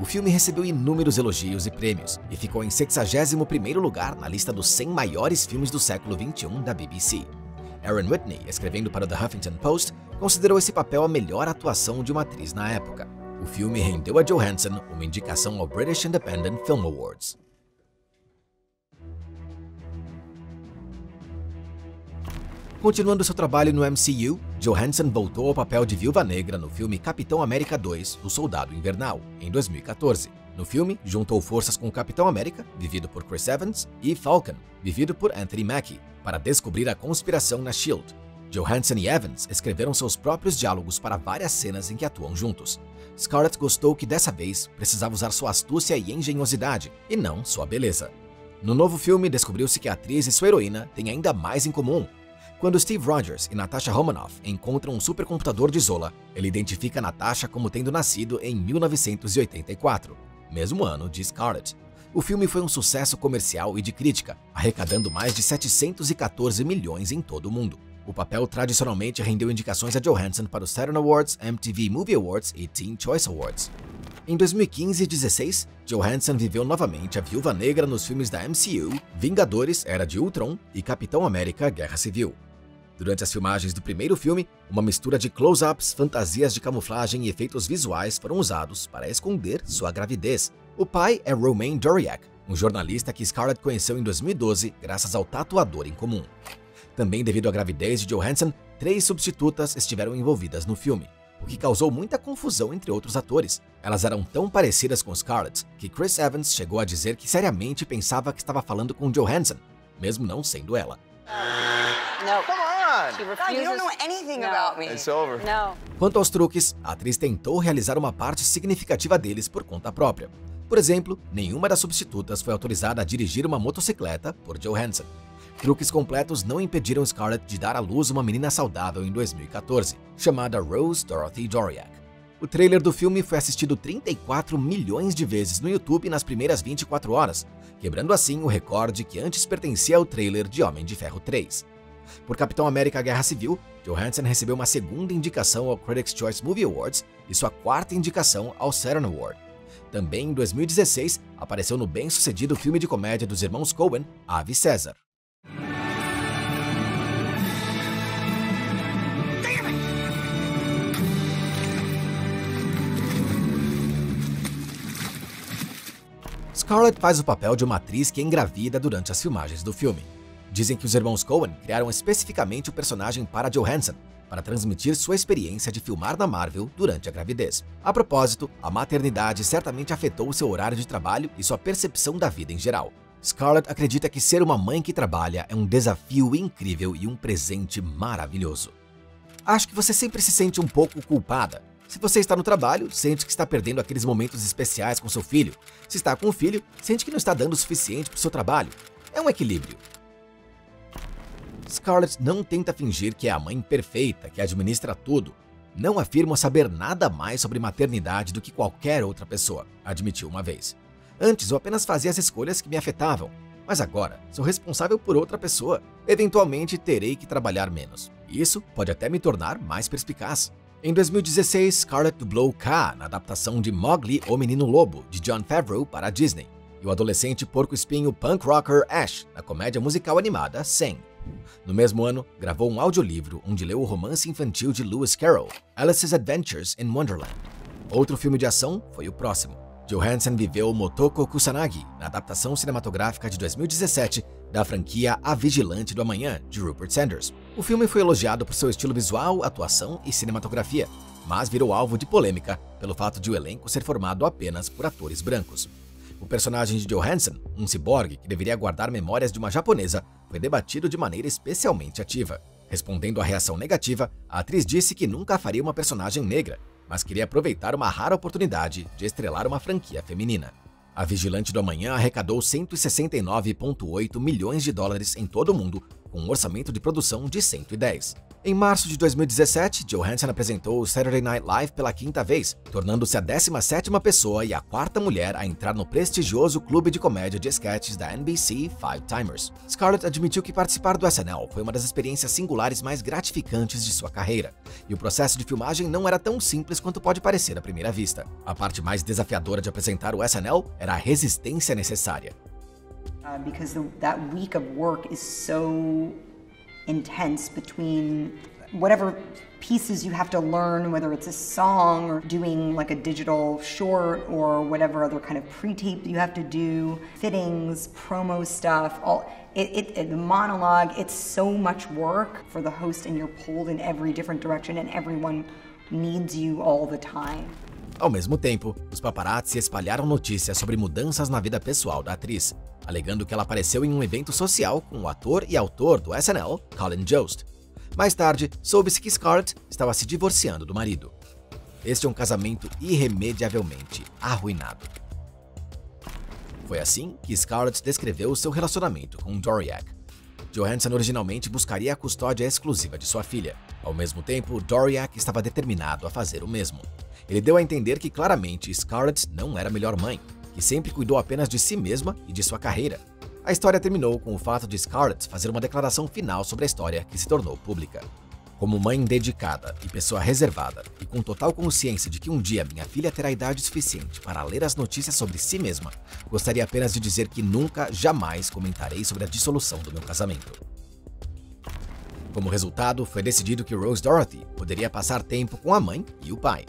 O filme recebeu inúmeros elogios e prêmios e ficou em 61º lugar na lista dos 100 maiores filmes do século XXI da BBC. Aaron Whitney, escrevendo para The Huffington Post, considerou esse papel a melhor atuação de uma atriz na época. O filme rendeu a Johansson uma indicação ao British Independent Film Awards. Continuando seu trabalho no MCU, Johansson voltou ao papel de Viúva Negra no filme Capitão América 2, O Soldado Invernal, em 2014. No filme, juntou forças com Capitão América, vivido por Chris Evans, e Falcon, vivido por Anthony Mackie, para descobrir a conspiração na SHIELD. Johansson e Evans escreveram seus próprios diálogos para várias cenas em que atuam juntos. Scarlett gostou que dessa vez precisava usar sua astúcia e engenhosidade, e não sua beleza. No novo filme, descobriu-se que a atriz e sua heroína têm ainda mais em comum. Quando Steve Rogers e Natasha Romanoff encontram um supercomputador de Zola, ele identifica Natasha como tendo nascido em 1984, mesmo ano de Scarlett. O filme foi um sucesso comercial e de crítica, arrecadando mais de 714 milhões em todo o mundo. O papel tradicionalmente rendeu indicações a Johansson para os Saturn Awards, MTV Movie Awards e Teen Choice Awards. Em 2015 e 16, Johansson viveu novamente a Viúva Negra nos filmes da MCU, Vingadores Era de Ultron e Capitão América Guerra Civil. Durante as filmagens do primeiro filme, uma mistura de close-ups, fantasias de camuflagem e efeitos visuais foram usados para esconder sua gravidez. O pai é Romain Doriak, um jornalista que Scarlett conheceu em 2012 graças ao tatuador em comum. Também devido à gravidez de Johansson, três substitutas estiveram envolvidas no filme, o que causou muita confusão entre outros atores. Elas eram tão parecidas com Scarlett que Chris Evans chegou a dizer que seriamente pensava que estava falando com Johansson, mesmo não sendo ela. No. Come on. She God, you don't know anything no. about me. It's over. No. Quanto aos truques, a atriz tentou realizar uma parte significativa deles por conta própria. Por exemplo, nenhuma das substitutas foi autorizada a dirigir uma motocicleta por Johansson. Truques completos não impediram Scarlett de dar à luz uma menina saudável em 2014, chamada Rose Dorothy Doriak. O trailer do filme foi assistido 34 milhões de vezes no YouTube nas primeiras 24 horas, quebrando assim o recorde que antes pertencia ao trailer de Homem de Ferro 3. Por Capitão América Guerra Civil, Johansson recebeu uma segunda indicação ao Critics' Choice Movie Awards e sua quarta indicação ao Saturn Award. Também em 2016, apareceu no bem-sucedido filme de comédia dos irmãos Coen, Ave César. Scarlett faz o papel de uma atriz que é engravida durante as filmagens do filme. Dizem que os irmãos Coen criaram especificamente o personagem para Johansson, para transmitir sua experiência de filmar na Marvel durante a gravidez. A propósito, a maternidade certamente afetou seu horário de trabalho e sua percepção da vida em geral. Scarlett acredita que ser uma mãe que trabalha é um desafio incrível e um presente maravilhoso. Acho que você sempre se sente um pouco culpada se você está no trabalho, sente que está perdendo aqueles momentos especiais com seu filho. Se está com o filho, sente que não está dando o suficiente para o seu trabalho. É um equilíbrio. Scarlett não tenta fingir que é a mãe perfeita, que administra tudo. Não afirma saber nada mais sobre maternidade do que qualquer outra pessoa, admitiu uma vez. Antes eu apenas fazia as escolhas que me afetavam, mas agora sou responsável por outra pessoa. Eventualmente terei que trabalhar menos. Isso pode até me tornar mais perspicaz. Em 2016, Scarlett dublou K na adaptação de Mowgli, o Menino Lobo, de John Favreau para a Disney, e o adolescente porco-espinho punk rocker Ash na comédia musical animada Sing. No mesmo ano, gravou um audiolivro onde leu o romance infantil de Lewis Carroll, Alice's Adventures in Wonderland. Outro filme de ação foi o próximo. Johansson viveu Motoko Kusanagi na adaptação cinematográfica de 2017 da franquia A Vigilante do Amanhã, de Rupert Sanders. O filme foi elogiado por seu estilo visual, atuação e cinematografia, mas virou alvo de polêmica pelo fato de o elenco ser formado apenas por atores brancos. O personagem de Johansson, um ciborgue que deveria guardar memórias de uma japonesa, foi debatido de maneira especialmente ativa. Respondendo à reação negativa, a atriz disse que nunca faria uma personagem negra mas queria aproveitar uma rara oportunidade de estrelar uma franquia feminina. A Vigilante do Amanhã arrecadou 169,8 milhões de dólares em todo o mundo, com um orçamento de produção de 110. Em março de 2017, Johansson apresentou o Saturday Night Live pela quinta vez, tornando-se a 17ª pessoa e a quarta mulher a entrar no prestigioso clube de comédia de sketches da NBC Five Timers. Scarlett admitiu que participar do SNL foi uma das experiências singulares mais gratificantes de sua carreira, e o processo de filmagem não era tão simples quanto pode parecer à primeira vista. A parte mais desafiadora de apresentar o SNL era a resistência necessária. Uh, because the, that week of work is so intense between whatever pieces you have to learn, whether it's a song or doing like a digital short or whatever other kind of pre-tape you have to do, fittings, promo stuff, all it, it, it, the monologue, it's so much work for the host and you're pulled in every different direction and everyone needs you all the time. Ao mesmo tempo, os paparazzi espalharam notícias sobre mudanças na vida pessoal da atriz, alegando que ela apareceu em um evento social com o ator e autor do SNL, Colin Jost. Mais tarde, soube-se que Scarlett estava se divorciando do marido. Este é um casamento irremediavelmente arruinado. Foi assim que Scarlett descreveu seu relacionamento com Doriak. Johansson originalmente buscaria a custódia exclusiva de sua filha. Ao mesmo tempo, Doriak estava determinado a fazer o mesmo. Ele deu a entender que claramente Scarlett não era a melhor mãe, que sempre cuidou apenas de si mesma e de sua carreira. A história terminou com o fato de Scarlett fazer uma declaração final sobre a história que se tornou pública. Como mãe dedicada e pessoa reservada, e com total consciência de que um dia minha filha terá idade suficiente para ler as notícias sobre si mesma, gostaria apenas de dizer que nunca, jamais comentarei sobre a dissolução do meu casamento. Como resultado, foi decidido que Rose Dorothy poderia passar tempo com a mãe e o pai.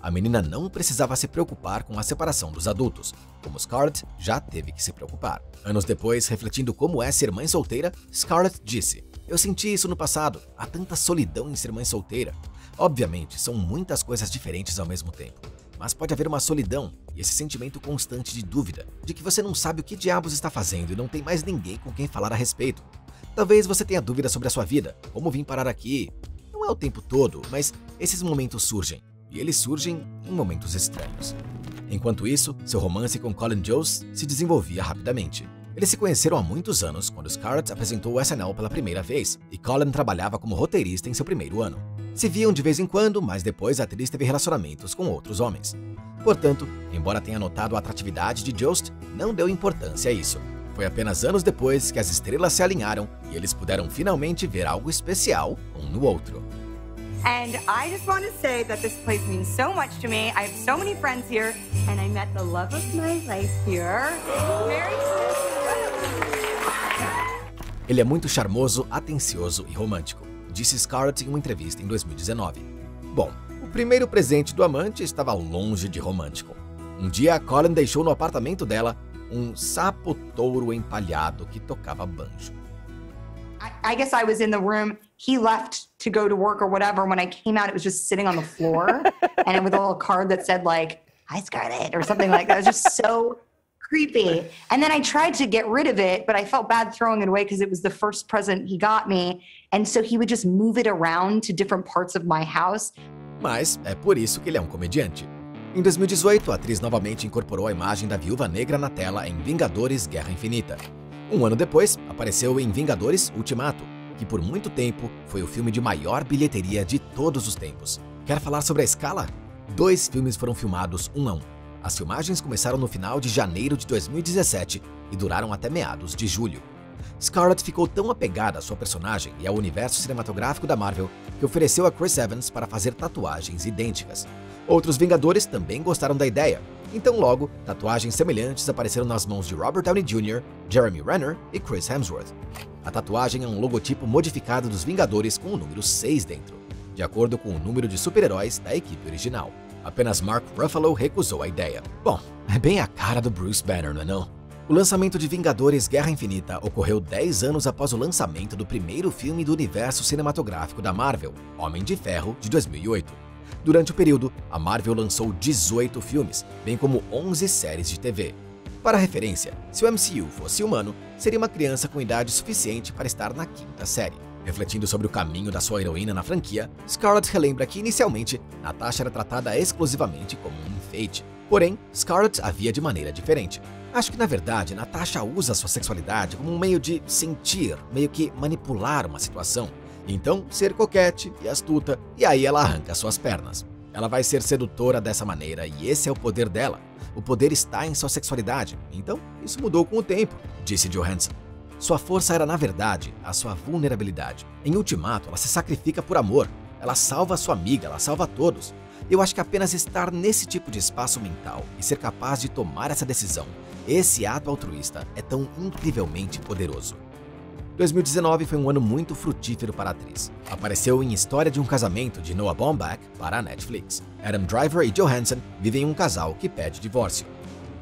A menina não precisava se preocupar com a separação dos adultos, como Scarlett já teve que se preocupar. Anos depois, refletindo como é ser mãe solteira, Scarlett disse: Eu senti isso no passado, há tanta solidão em ser mãe solteira. Obviamente, são muitas coisas diferentes ao mesmo tempo, mas pode haver uma solidão e esse sentimento constante de dúvida, de que você não sabe o que diabos está fazendo e não tem mais ninguém com quem falar a respeito. Talvez você tenha dúvidas sobre a sua vida, como vim parar aqui. Não é o tempo todo, mas esses momentos surgem e eles surgem em momentos estranhos. Enquanto isso, seu romance com Colin Jost se desenvolvia rapidamente. Eles se conheceram há muitos anos quando Scarlett apresentou o SNL pela primeira vez, e Colin trabalhava como roteirista em seu primeiro ano. Se viam de vez em quando, mas depois a atriz teve relacionamentos com outros homens. Portanto, embora tenha notado a atratividade de Jost, não deu importância a isso. Foi apenas anos depois que as estrelas se alinharam e eles puderam finalmente ver algo especial um no outro. And I just want to say that this place means so much to me. I have so many friends here, and I met the love of my life here. Merry Ele é muito charmoso, atencioso e romântico, disse Scarlett em uma entrevista em 2019. Bom, o primeiro presente do amante estava longe de romântico. Um dia, Colin deixou no apartamento dela um sapo touro empalhado que tocava banjo. I, I guess I was in the room. He left to go to work or whatever. When I came out, it was just sitting on the floor and with a little card that said like "Hi Scarlett" or something like that. It was just so creepy. And then I tried to get rid of it, but I felt bad throwing it away because it was the first present he got me. And so he would just move it around to different parts of my house. Mas é por isso que ele é um comediante. Em 2018, a atriz novamente incorporou a imagem da viúva negra na tela em Vingadores Guerra Infinita. Um ano depois, apareceu em Vingadores Ultimato, que por muito tempo foi o filme de maior bilheteria de todos os tempos. Quer falar sobre a escala? Dois filmes foram filmados um a um. As filmagens começaram no final de janeiro de 2017 e duraram até meados de julho. Scarlett ficou tão apegada à sua personagem e ao universo cinematográfico da Marvel que ofereceu a Chris Evans para fazer tatuagens idênticas. Outros Vingadores também gostaram da ideia então, logo, tatuagens semelhantes apareceram nas mãos de Robert Downey Jr., Jeremy Renner e Chris Hemsworth. A tatuagem é um logotipo modificado dos Vingadores com o número 6 dentro, de acordo com o número de super-heróis da equipe original. Apenas Mark Ruffalo recusou a ideia. Bom, é bem a cara do Bruce Banner, não é não? O lançamento de Vingadores Guerra Infinita ocorreu 10 anos após o lançamento do primeiro filme do universo cinematográfico da Marvel, Homem de Ferro, de 2008. Durante o período, a Marvel lançou 18 filmes, bem como 11 séries de TV. Para referência, se o MCU fosse humano, seria uma criança com idade suficiente para estar na quinta série. Refletindo sobre o caminho da sua heroína na franquia, Scarlett relembra que inicialmente Natasha era tratada exclusivamente como um enfeite. Porém, Scarlett a via de maneira diferente. Acho que na verdade Natasha usa sua sexualidade como um meio de sentir, meio que manipular uma situação, então, ser coquete e astuta, e aí ela arranca suas pernas. Ela vai ser sedutora dessa maneira e esse é o poder dela. O poder está em sua sexualidade. Então, isso mudou com o tempo, disse Johansson. Sua força era, na verdade, a sua vulnerabilidade. Em Ultimato, ela se sacrifica por amor. Ela salva sua amiga, ela salva todos. Eu acho que apenas estar nesse tipo de espaço mental e ser capaz de tomar essa decisão, esse ato altruísta, é tão incrivelmente poderoso. 2019 foi um ano muito frutífero para a atriz. Apareceu em História de um Casamento de Noah Baumbach para a Netflix. Adam Driver e Johansson vivem um casal que pede divórcio.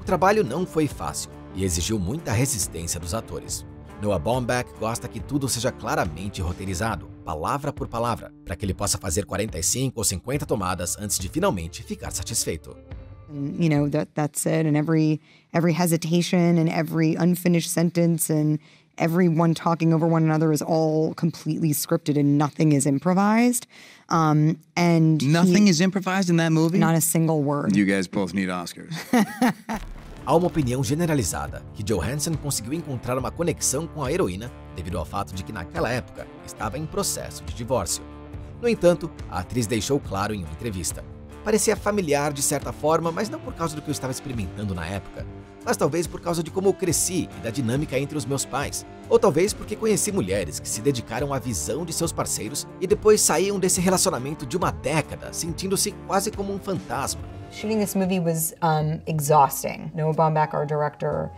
O trabalho não foi fácil e exigiu muita resistência dos atores. Noah Baumbach gosta que tudo seja claramente roteirizado, palavra por palavra, para que ele possa fazer 45 ou 50 tomadas antes de finalmente ficar satisfeito. You know that that's it, and every every hesitation and every unfinished sentence and everyone talking over one another is all completely scripted and nothing is improvised. Um, and nothing he, is improvised in that movie. Not a single word. You guys both need Oscars. Há uma opinião generalizada que Johansson conseguiu encontrar uma conexão com a heroína devido ao fato de que naquela época estava em processo de divórcio. No entanto, a atriz deixou claro em uma entrevista: parecia familiar de certa forma, mas não por causa do que eu estava experimentando na época, mas talvez por causa de como eu cresci e da dinâmica entre os meus pais, ou talvez porque conheci mulheres que se dedicaram à visão de seus parceiros e depois saíam desse relacionamento de uma década, sentindo-se quase como um fantasma. Shooting this movie was um, exhausting. Noah Baumbach, our director,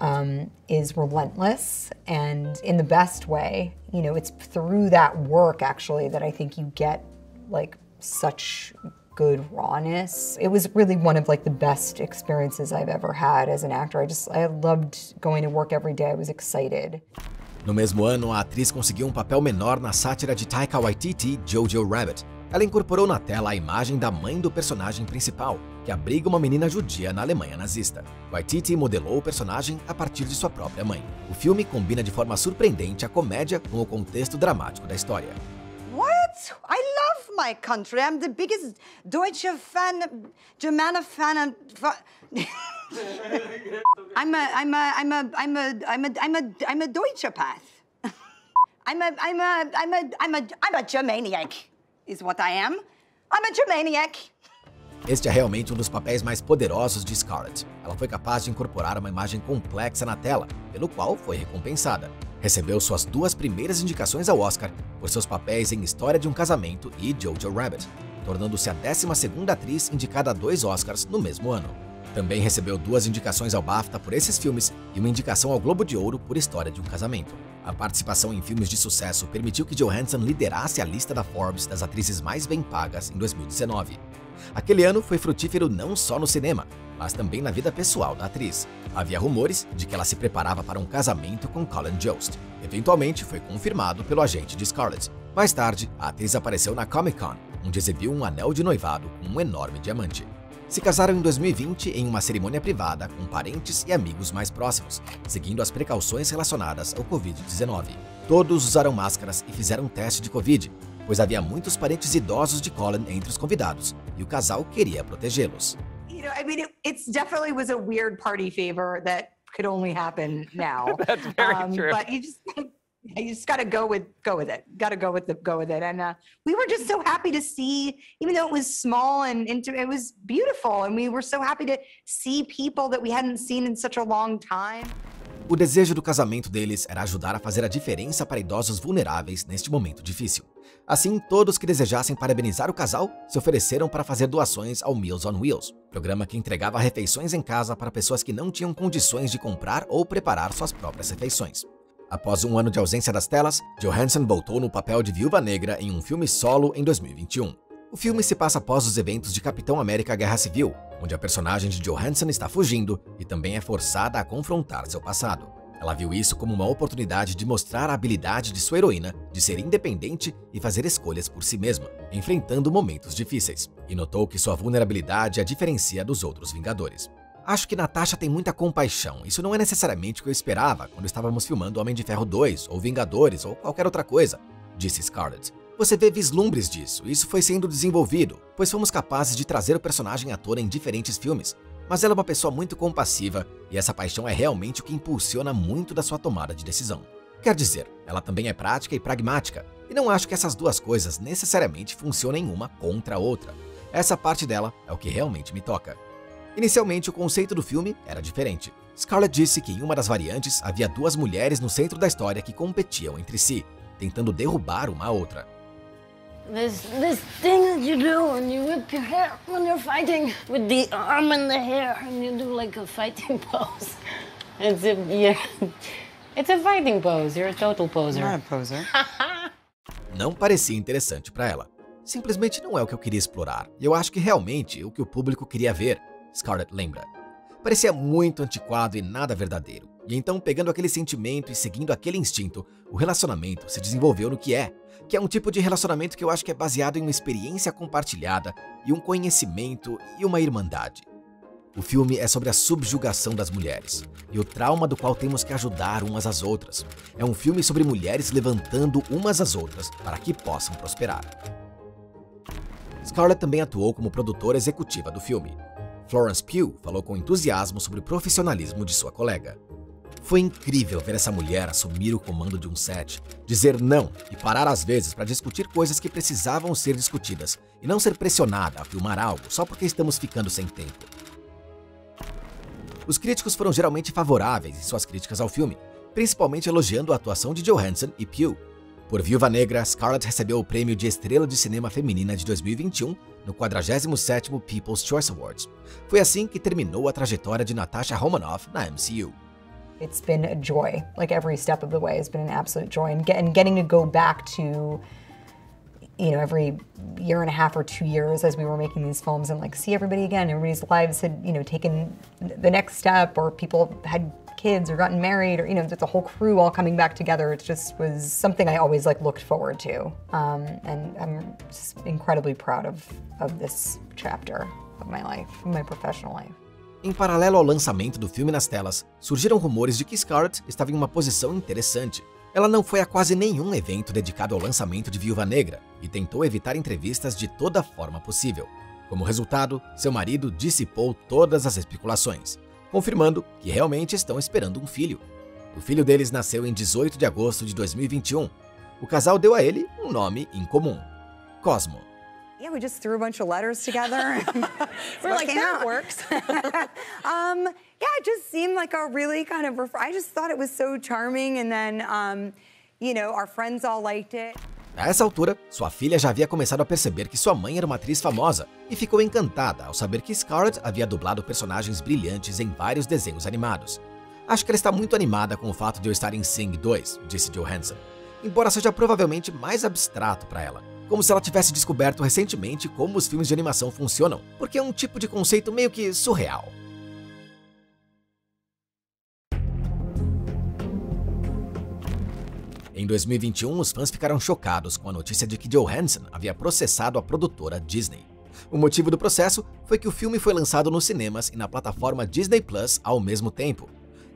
um, is relentless and in the best way. You know, it's through that work actually that I think you get like such good rawness. It was really one of like the best experiences I've ever had as an actor. I just I loved going to work every day. I was excited. No mesmo ano, a atriz conseguiu um papel menor na sátira de Taika Waititi, Jojo Rabbit. Ela incorporou na tela a imagem da mãe do personagem principal, que abriga uma menina judia na Alemanha nazista. Waititi modelou o personagem a partir de sua própria mãe. O filme combina de forma surpreendente a comédia com o contexto dramático da história. What? I love my country. I'm the biggest Deutsche fan, German fan. I'm a, I'm a, I'm a, I'm a, I'm a, I'm a, I'm a Deutsche path. I'm a, I'm a, I'm a, I'm a, I'm a Germaniac, is what I am. I'm a Germaniac. Este é realmente um dos papéis mais poderosos de Scarlett. Ela foi capaz de incorporar uma imagem complexa na tela, pelo qual foi recompensada. Recebeu suas duas primeiras indicações ao Oscar por seus papéis em História de um Casamento e Jojo Rabbit, tornando-se a 12ª atriz indicada a dois Oscars no mesmo ano. Também recebeu duas indicações ao BAFTA por esses filmes e uma indicação ao Globo de Ouro por História de um Casamento. A participação em filmes de sucesso permitiu que Johansson liderasse a lista da Forbes das atrizes mais bem pagas em 2019. Aquele ano foi frutífero não só no cinema, mas também na vida pessoal da atriz. Havia rumores de que ela se preparava para um casamento com Colin Jost. Eventualmente foi confirmado pelo agente de Scarlett. Mais tarde, a atriz apareceu na Comic Con, onde exibiu um anel de noivado com um enorme diamante. Se casaram em 2020 em uma cerimônia privada com parentes e amigos mais próximos, seguindo as precauções relacionadas ao Covid-19. Todos usaram máscaras e fizeram teste de Covid, pois havia muitos parentes idosos de Colin entre os convidados, e o casal queria protegê-los. you know, I mean, it it's definitely was a weird party favor that could only happen now. That's very um, true. But you just you just got to go with go with it. Got to go with the go with it. And uh, we were just so happy to see, even though it was small and into, it was beautiful, and we were so happy to see people that we hadn't seen in such a long time. O desejo do casamento deles era ajudar a fazer a diferença para idosos vulneráveis neste momento difícil. Assim, todos que desejassem parabenizar o casal se ofereceram para fazer doações ao Meals on Wheels, programa que entregava refeições em casa para pessoas que não tinham condições de comprar ou preparar suas próprias refeições. Após um ano de ausência das telas, Johansson voltou no papel de Viúva Negra em um filme solo em 2021. O filme se passa após os eventos de Capitão América Guerra Civil, onde a personagem de Johansson está fugindo e também é forçada a confrontar seu passado. Ela viu isso como uma oportunidade de mostrar a habilidade de sua heroína de ser independente e fazer escolhas por si mesma, enfrentando momentos difíceis, e notou que sua vulnerabilidade a diferencia dos outros Vingadores. Acho que Natasha tem muita compaixão. Isso não é necessariamente o que eu esperava quando estávamos filmando Homem de Ferro 2 ou Vingadores ou qualquer outra coisa, disse Scarlett. Você vê vislumbres disso, isso foi sendo desenvolvido, pois fomos capazes de trazer o personagem à tona em diferentes filmes. Mas ela é uma pessoa muito compassiva e essa paixão é realmente o que impulsiona muito da sua tomada de decisão. Quer dizer, ela também é prática e pragmática, e não acho que essas duas coisas necessariamente funcionem uma contra a outra. Essa parte dela é o que realmente me toca. Inicialmente, o conceito do filme era diferente. Scarlett disse que em uma das variantes havia duas mulheres no centro da história que competiam entre si, tentando derrubar uma a outra. This this thing that you do when you whip your hair when you're fighting with the arm and the hair and you do like a fighting pose. It's a yeah, it's a fighting pose. You're a total poser. Not a poser. não parecia interessante para ela. Simplesmente não é o que eu queria explorar. E eu acho que realmente o que o público queria ver, Scarlett lembra. Parecia muito antiquado e nada verdadeiro. E então, pegando aquele sentimento e seguindo aquele instinto, o relacionamento se desenvolveu no que é, que é um tipo de relacionamento que eu acho que é baseado em uma experiência compartilhada e um conhecimento e uma irmandade. O filme é sobre a subjugação das mulheres e o trauma do qual temos que ajudar umas às outras. É um filme sobre mulheres levantando umas às outras para que possam prosperar. Scarlett também atuou como produtora executiva do filme. Florence Pugh falou com entusiasmo sobre o profissionalismo de sua colega. Foi incrível ver essa mulher assumir o comando de um set, dizer não e parar às vezes para discutir coisas que precisavam ser discutidas e não ser pressionada a filmar algo só porque estamos ficando sem tempo. Os críticos foram geralmente favoráveis em suas críticas ao filme, principalmente elogiando a atuação de Johansson e Pugh. Por Viúva Negra, Scarlett recebeu o prêmio de Estrela de Cinema Feminina de 2021 no 47º People's Choice Awards. Foi assim que terminou a trajetória de Natasha Romanoff na MCU. It's been a joy. Like every step of the way has been an absolute joy. And, get, and getting to go back to, you know, every year and a half or two years as we were making these films and like see everybody again. Everybody's lives had, you know, taken the next step or people had kids or gotten married or, you know, the whole crew all coming back together. It just was something I always like looked forward to. Um, and I'm incredibly proud of, of this chapter of my life, my professional life. Em paralelo ao lançamento do filme nas telas, surgiram rumores de que Scarlett estava em uma posição interessante. Ela não foi a quase nenhum evento dedicado ao lançamento de Viúva Negra e tentou evitar entrevistas de toda forma possível. Como resultado, seu marido dissipou todas as especulações, confirmando que realmente estão esperando um filho. O filho deles nasceu em 18 de agosto de 2021. O casal deu a ele um nome incomum: Cosmo. Yeah, we just threw a bunch of letters together. We're like, that out. works. um, yeah, it just seemed like a really kind of, I just thought it was so charming. And then, um, you know, our friends all liked it. A essa altura, sua filha já havia começado a perceber que sua mãe era uma atriz famosa e ficou encantada ao saber que Scarlett havia dublado personagens brilhantes em vários desenhos animados. Acho que ela está muito animada com o fato de eu estar em Sing 2, disse Johansson, embora seja provavelmente mais abstrato para ela como se ela tivesse descoberto recentemente como os filmes de animação funcionam, porque é um tipo de conceito meio que surreal. Em 2021, os fãs ficaram chocados com a notícia de que Johansson havia processado a produtora Disney. O motivo do processo foi que o filme foi lançado nos cinemas e na plataforma Disney Plus ao mesmo tempo.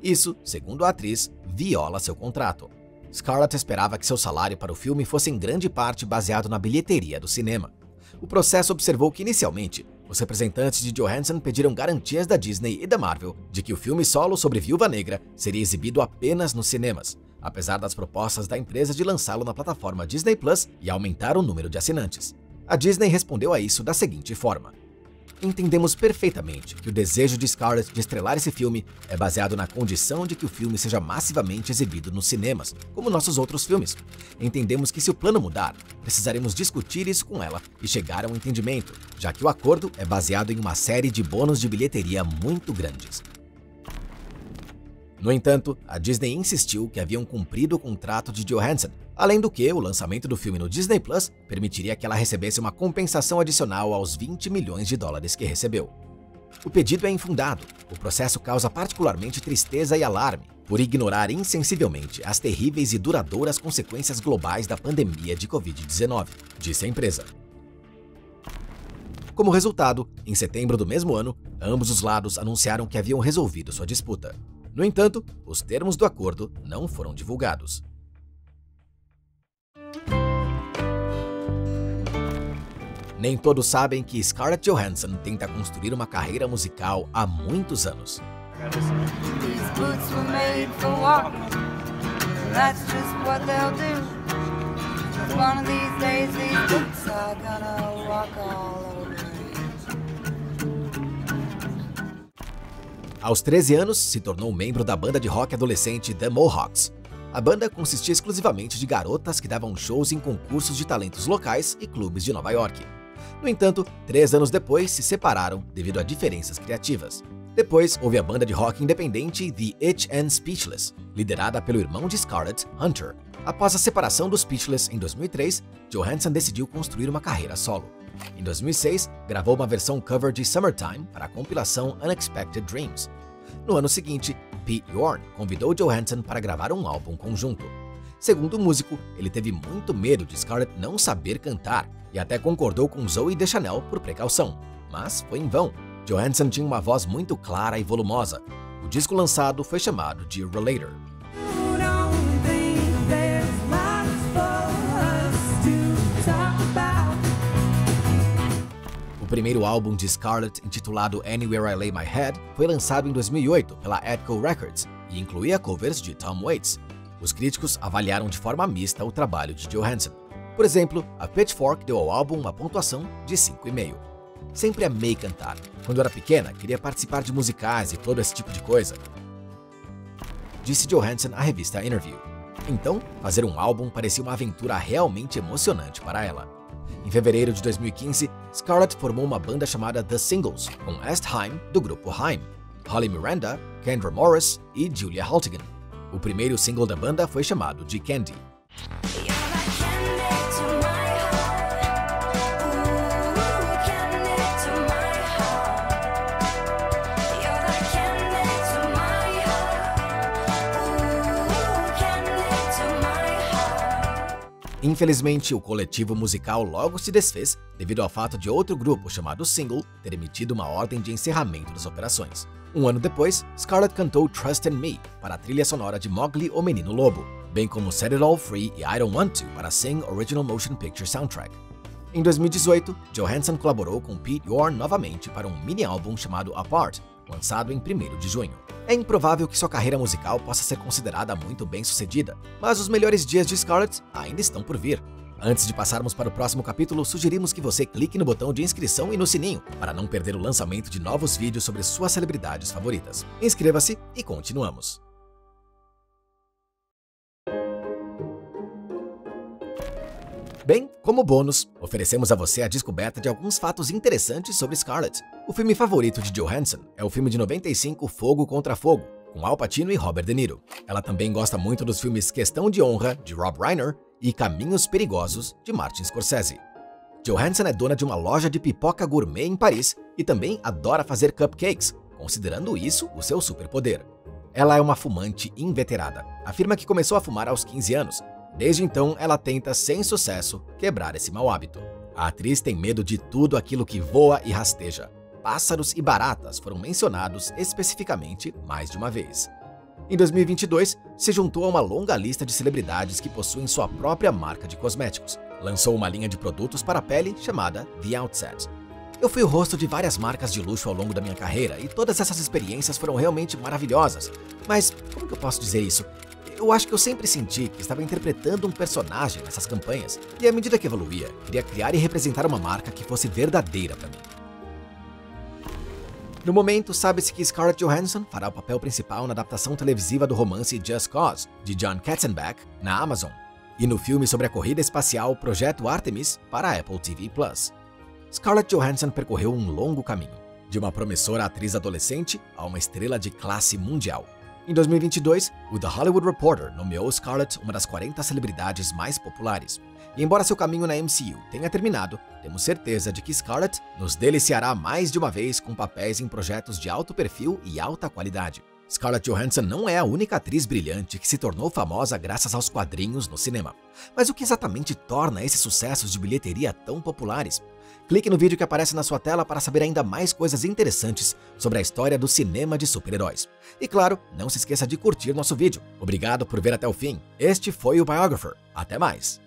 Isso, segundo a atriz, viola seu contrato. Scarlett esperava que seu salário para o filme fosse em grande parte baseado na bilheteria do cinema. O processo observou que, inicialmente, os representantes de Johansson pediram garantias da Disney e da Marvel de que o filme solo sobre Viúva Negra seria exibido apenas nos cinemas, apesar das propostas da empresa de lançá-lo na plataforma Disney Plus e aumentar o número de assinantes. A Disney respondeu a isso da seguinte forma: entendemos perfeitamente que o desejo de Scarlett de estrelar esse filme é baseado na condição de que o filme seja massivamente exibido nos cinemas, como nossos outros filmes. Entendemos que se o plano mudar, precisaremos discutir isso com ela e chegar a um entendimento, já que o acordo é baseado em uma série de bônus de bilheteria muito grandes. No entanto, a Disney insistiu que haviam cumprido o contrato de Johansson, além do que o lançamento do filme no Disney Plus permitiria que ela recebesse uma compensação adicional aos 20 milhões de dólares que recebeu. O pedido é infundado. O processo causa particularmente tristeza e alarme por ignorar insensivelmente as terríveis e duradouras consequências globais da pandemia de Covid-19, disse a empresa. Como resultado, em setembro do mesmo ano, ambos os lados anunciaram que haviam resolvido sua disputa. No entanto, os termos do acordo não foram divulgados. Nem todos sabem que Scarlett Johansson tenta construir uma carreira musical há muitos anos. Aos 13 anos, se tornou membro da banda de rock adolescente The Mohawks. A banda consistia exclusivamente de garotas que davam shows em concursos de talentos locais e clubes de Nova York. No entanto, três anos depois se separaram devido a diferenças criativas. Depois, houve a banda de rock independente The Itch and Speechless, liderada pelo irmão de Scarlett, Hunter. Após a separação dos Speechless em 2003, Johansson decidiu construir uma carreira solo. Em 2006, gravou uma versão cover de Summertime para a compilação Unexpected Dreams. No ano seguinte, Pete Yorn convidou Johansson para gravar um álbum conjunto. Segundo o músico, ele teve muito medo de Scarlett não saber cantar e até concordou com Zoe Deschanel por precaução, mas foi em vão. Johansson tinha uma voz muito clara e volumosa. O disco lançado foi chamado de Relator. Primeiro álbum de Scarlett, intitulado Anywhere I Lay My Head, foi lançado em 2008 pela Atco Records e incluía covers de Tom Waits. Os críticos avaliaram de forma mista o trabalho de Johansson. Por exemplo, a Pitchfork deu ao álbum uma pontuação de 5,5. Sempre amei cantar. Quando era pequena, queria participar de musicais e todo esse tipo de coisa. Disse Johansson à revista Interview. Então, fazer um álbum parecia uma aventura realmente emocionante para ela. Em fevereiro de 2015, Scarlett formou uma banda chamada The Singles, com Est Haim, do grupo Haim, Holly Miranda, Kendra Morris e Julia Haltigan. O primeiro single da banda foi chamado de Candy. Infelizmente, o coletivo musical logo se desfez devido ao fato de outro grupo chamado Single ter emitido uma ordem de encerramento das operações. Um ano depois, Scarlett cantou Trust in Me para a trilha sonora de Mowgli, o Menino Lobo, bem como Set It All Free e I Don't Want To para Sing Original Motion Picture Soundtrack. Em 2018, Johansson colaborou com Pete Yorn novamente para um mini-álbum chamado Apart, lançado em 1 de junho. É improvável que sua carreira musical possa ser considerada muito bem sucedida, mas os melhores dias de Scarlett ainda estão por vir. Antes de passarmos para o próximo capítulo, sugerimos que você clique no botão de inscrição e no sininho para não perder o lançamento de novos vídeos sobre suas celebridades favoritas. Inscreva-se e continuamos. Bem, como bônus, oferecemos a você a descoberta de alguns fatos interessantes sobre Scarlett. O filme favorito de Johansson é o filme de 95 Fogo contra Fogo, com Al Pacino e Robert De Niro. Ela também gosta muito dos filmes Questão de Honra, de Rob Reiner, e Caminhos Perigosos, de Martin Scorsese. Johansson é dona de uma loja de pipoca gourmet em Paris e também adora fazer cupcakes, considerando isso o seu superpoder. Ela é uma fumante inveterada. Afirma que começou a fumar aos 15 anos Desde então, ela tenta, sem sucesso, quebrar esse mau hábito. A atriz tem medo de tudo aquilo que voa e rasteja. Pássaros e baratas foram mencionados especificamente mais de uma vez. Em 2022, se juntou a uma longa lista de celebridades que possuem sua própria marca de cosméticos. Lançou uma linha de produtos para a pele chamada The Outset. Eu fui o rosto de várias marcas de luxo ao longo da minha carreira e todas essas experiências foram realmente maravilhosas. Mas como que eu posso dizer isso? Eu acho que eu sempre senti que estava interpretando um personagem nessas campanhas, e à medida que evoluía, queria criar e representar uma marca que fosse verdadeira para mim. No momento, sabe-se que Scarlett Johansson fará o papel principal na adaptação televisiva do romance Just Cause, de John Katzenbach, na Amazon, e no filme sobre a corrida espacial Projeto Artemis para a Apple TV+. Scarlett Johansson percorreu um longo caminho, de uma promissora atriz adolescente a uma estrela de classe mundial. Em 2022, o The Hollywood Reporter nomeou Scarlett uma das 40 celebridades mais populares. E embora seu caminho na MCU tenha terminado, temos certeza de que Scarlett nos deliciará mais de uma vez com papéis em projetos de alto perfil e alta qualidade. Scarlett Johansson não é a única atriz brilhante que se tornou famosa graças aos quadrinhos no cinema. Mas o que exatamente torna esses sucessos de bilheteria tão populares? Clique no vídeo que aparece na sua tela para saber ainda mais coisas interessantes sobre a história do cinema de super-heróis. E claro, não se esqueça de curtir nosso vídeo. Obrigado por ver até o fim. Este foi o Biographer. Até mais!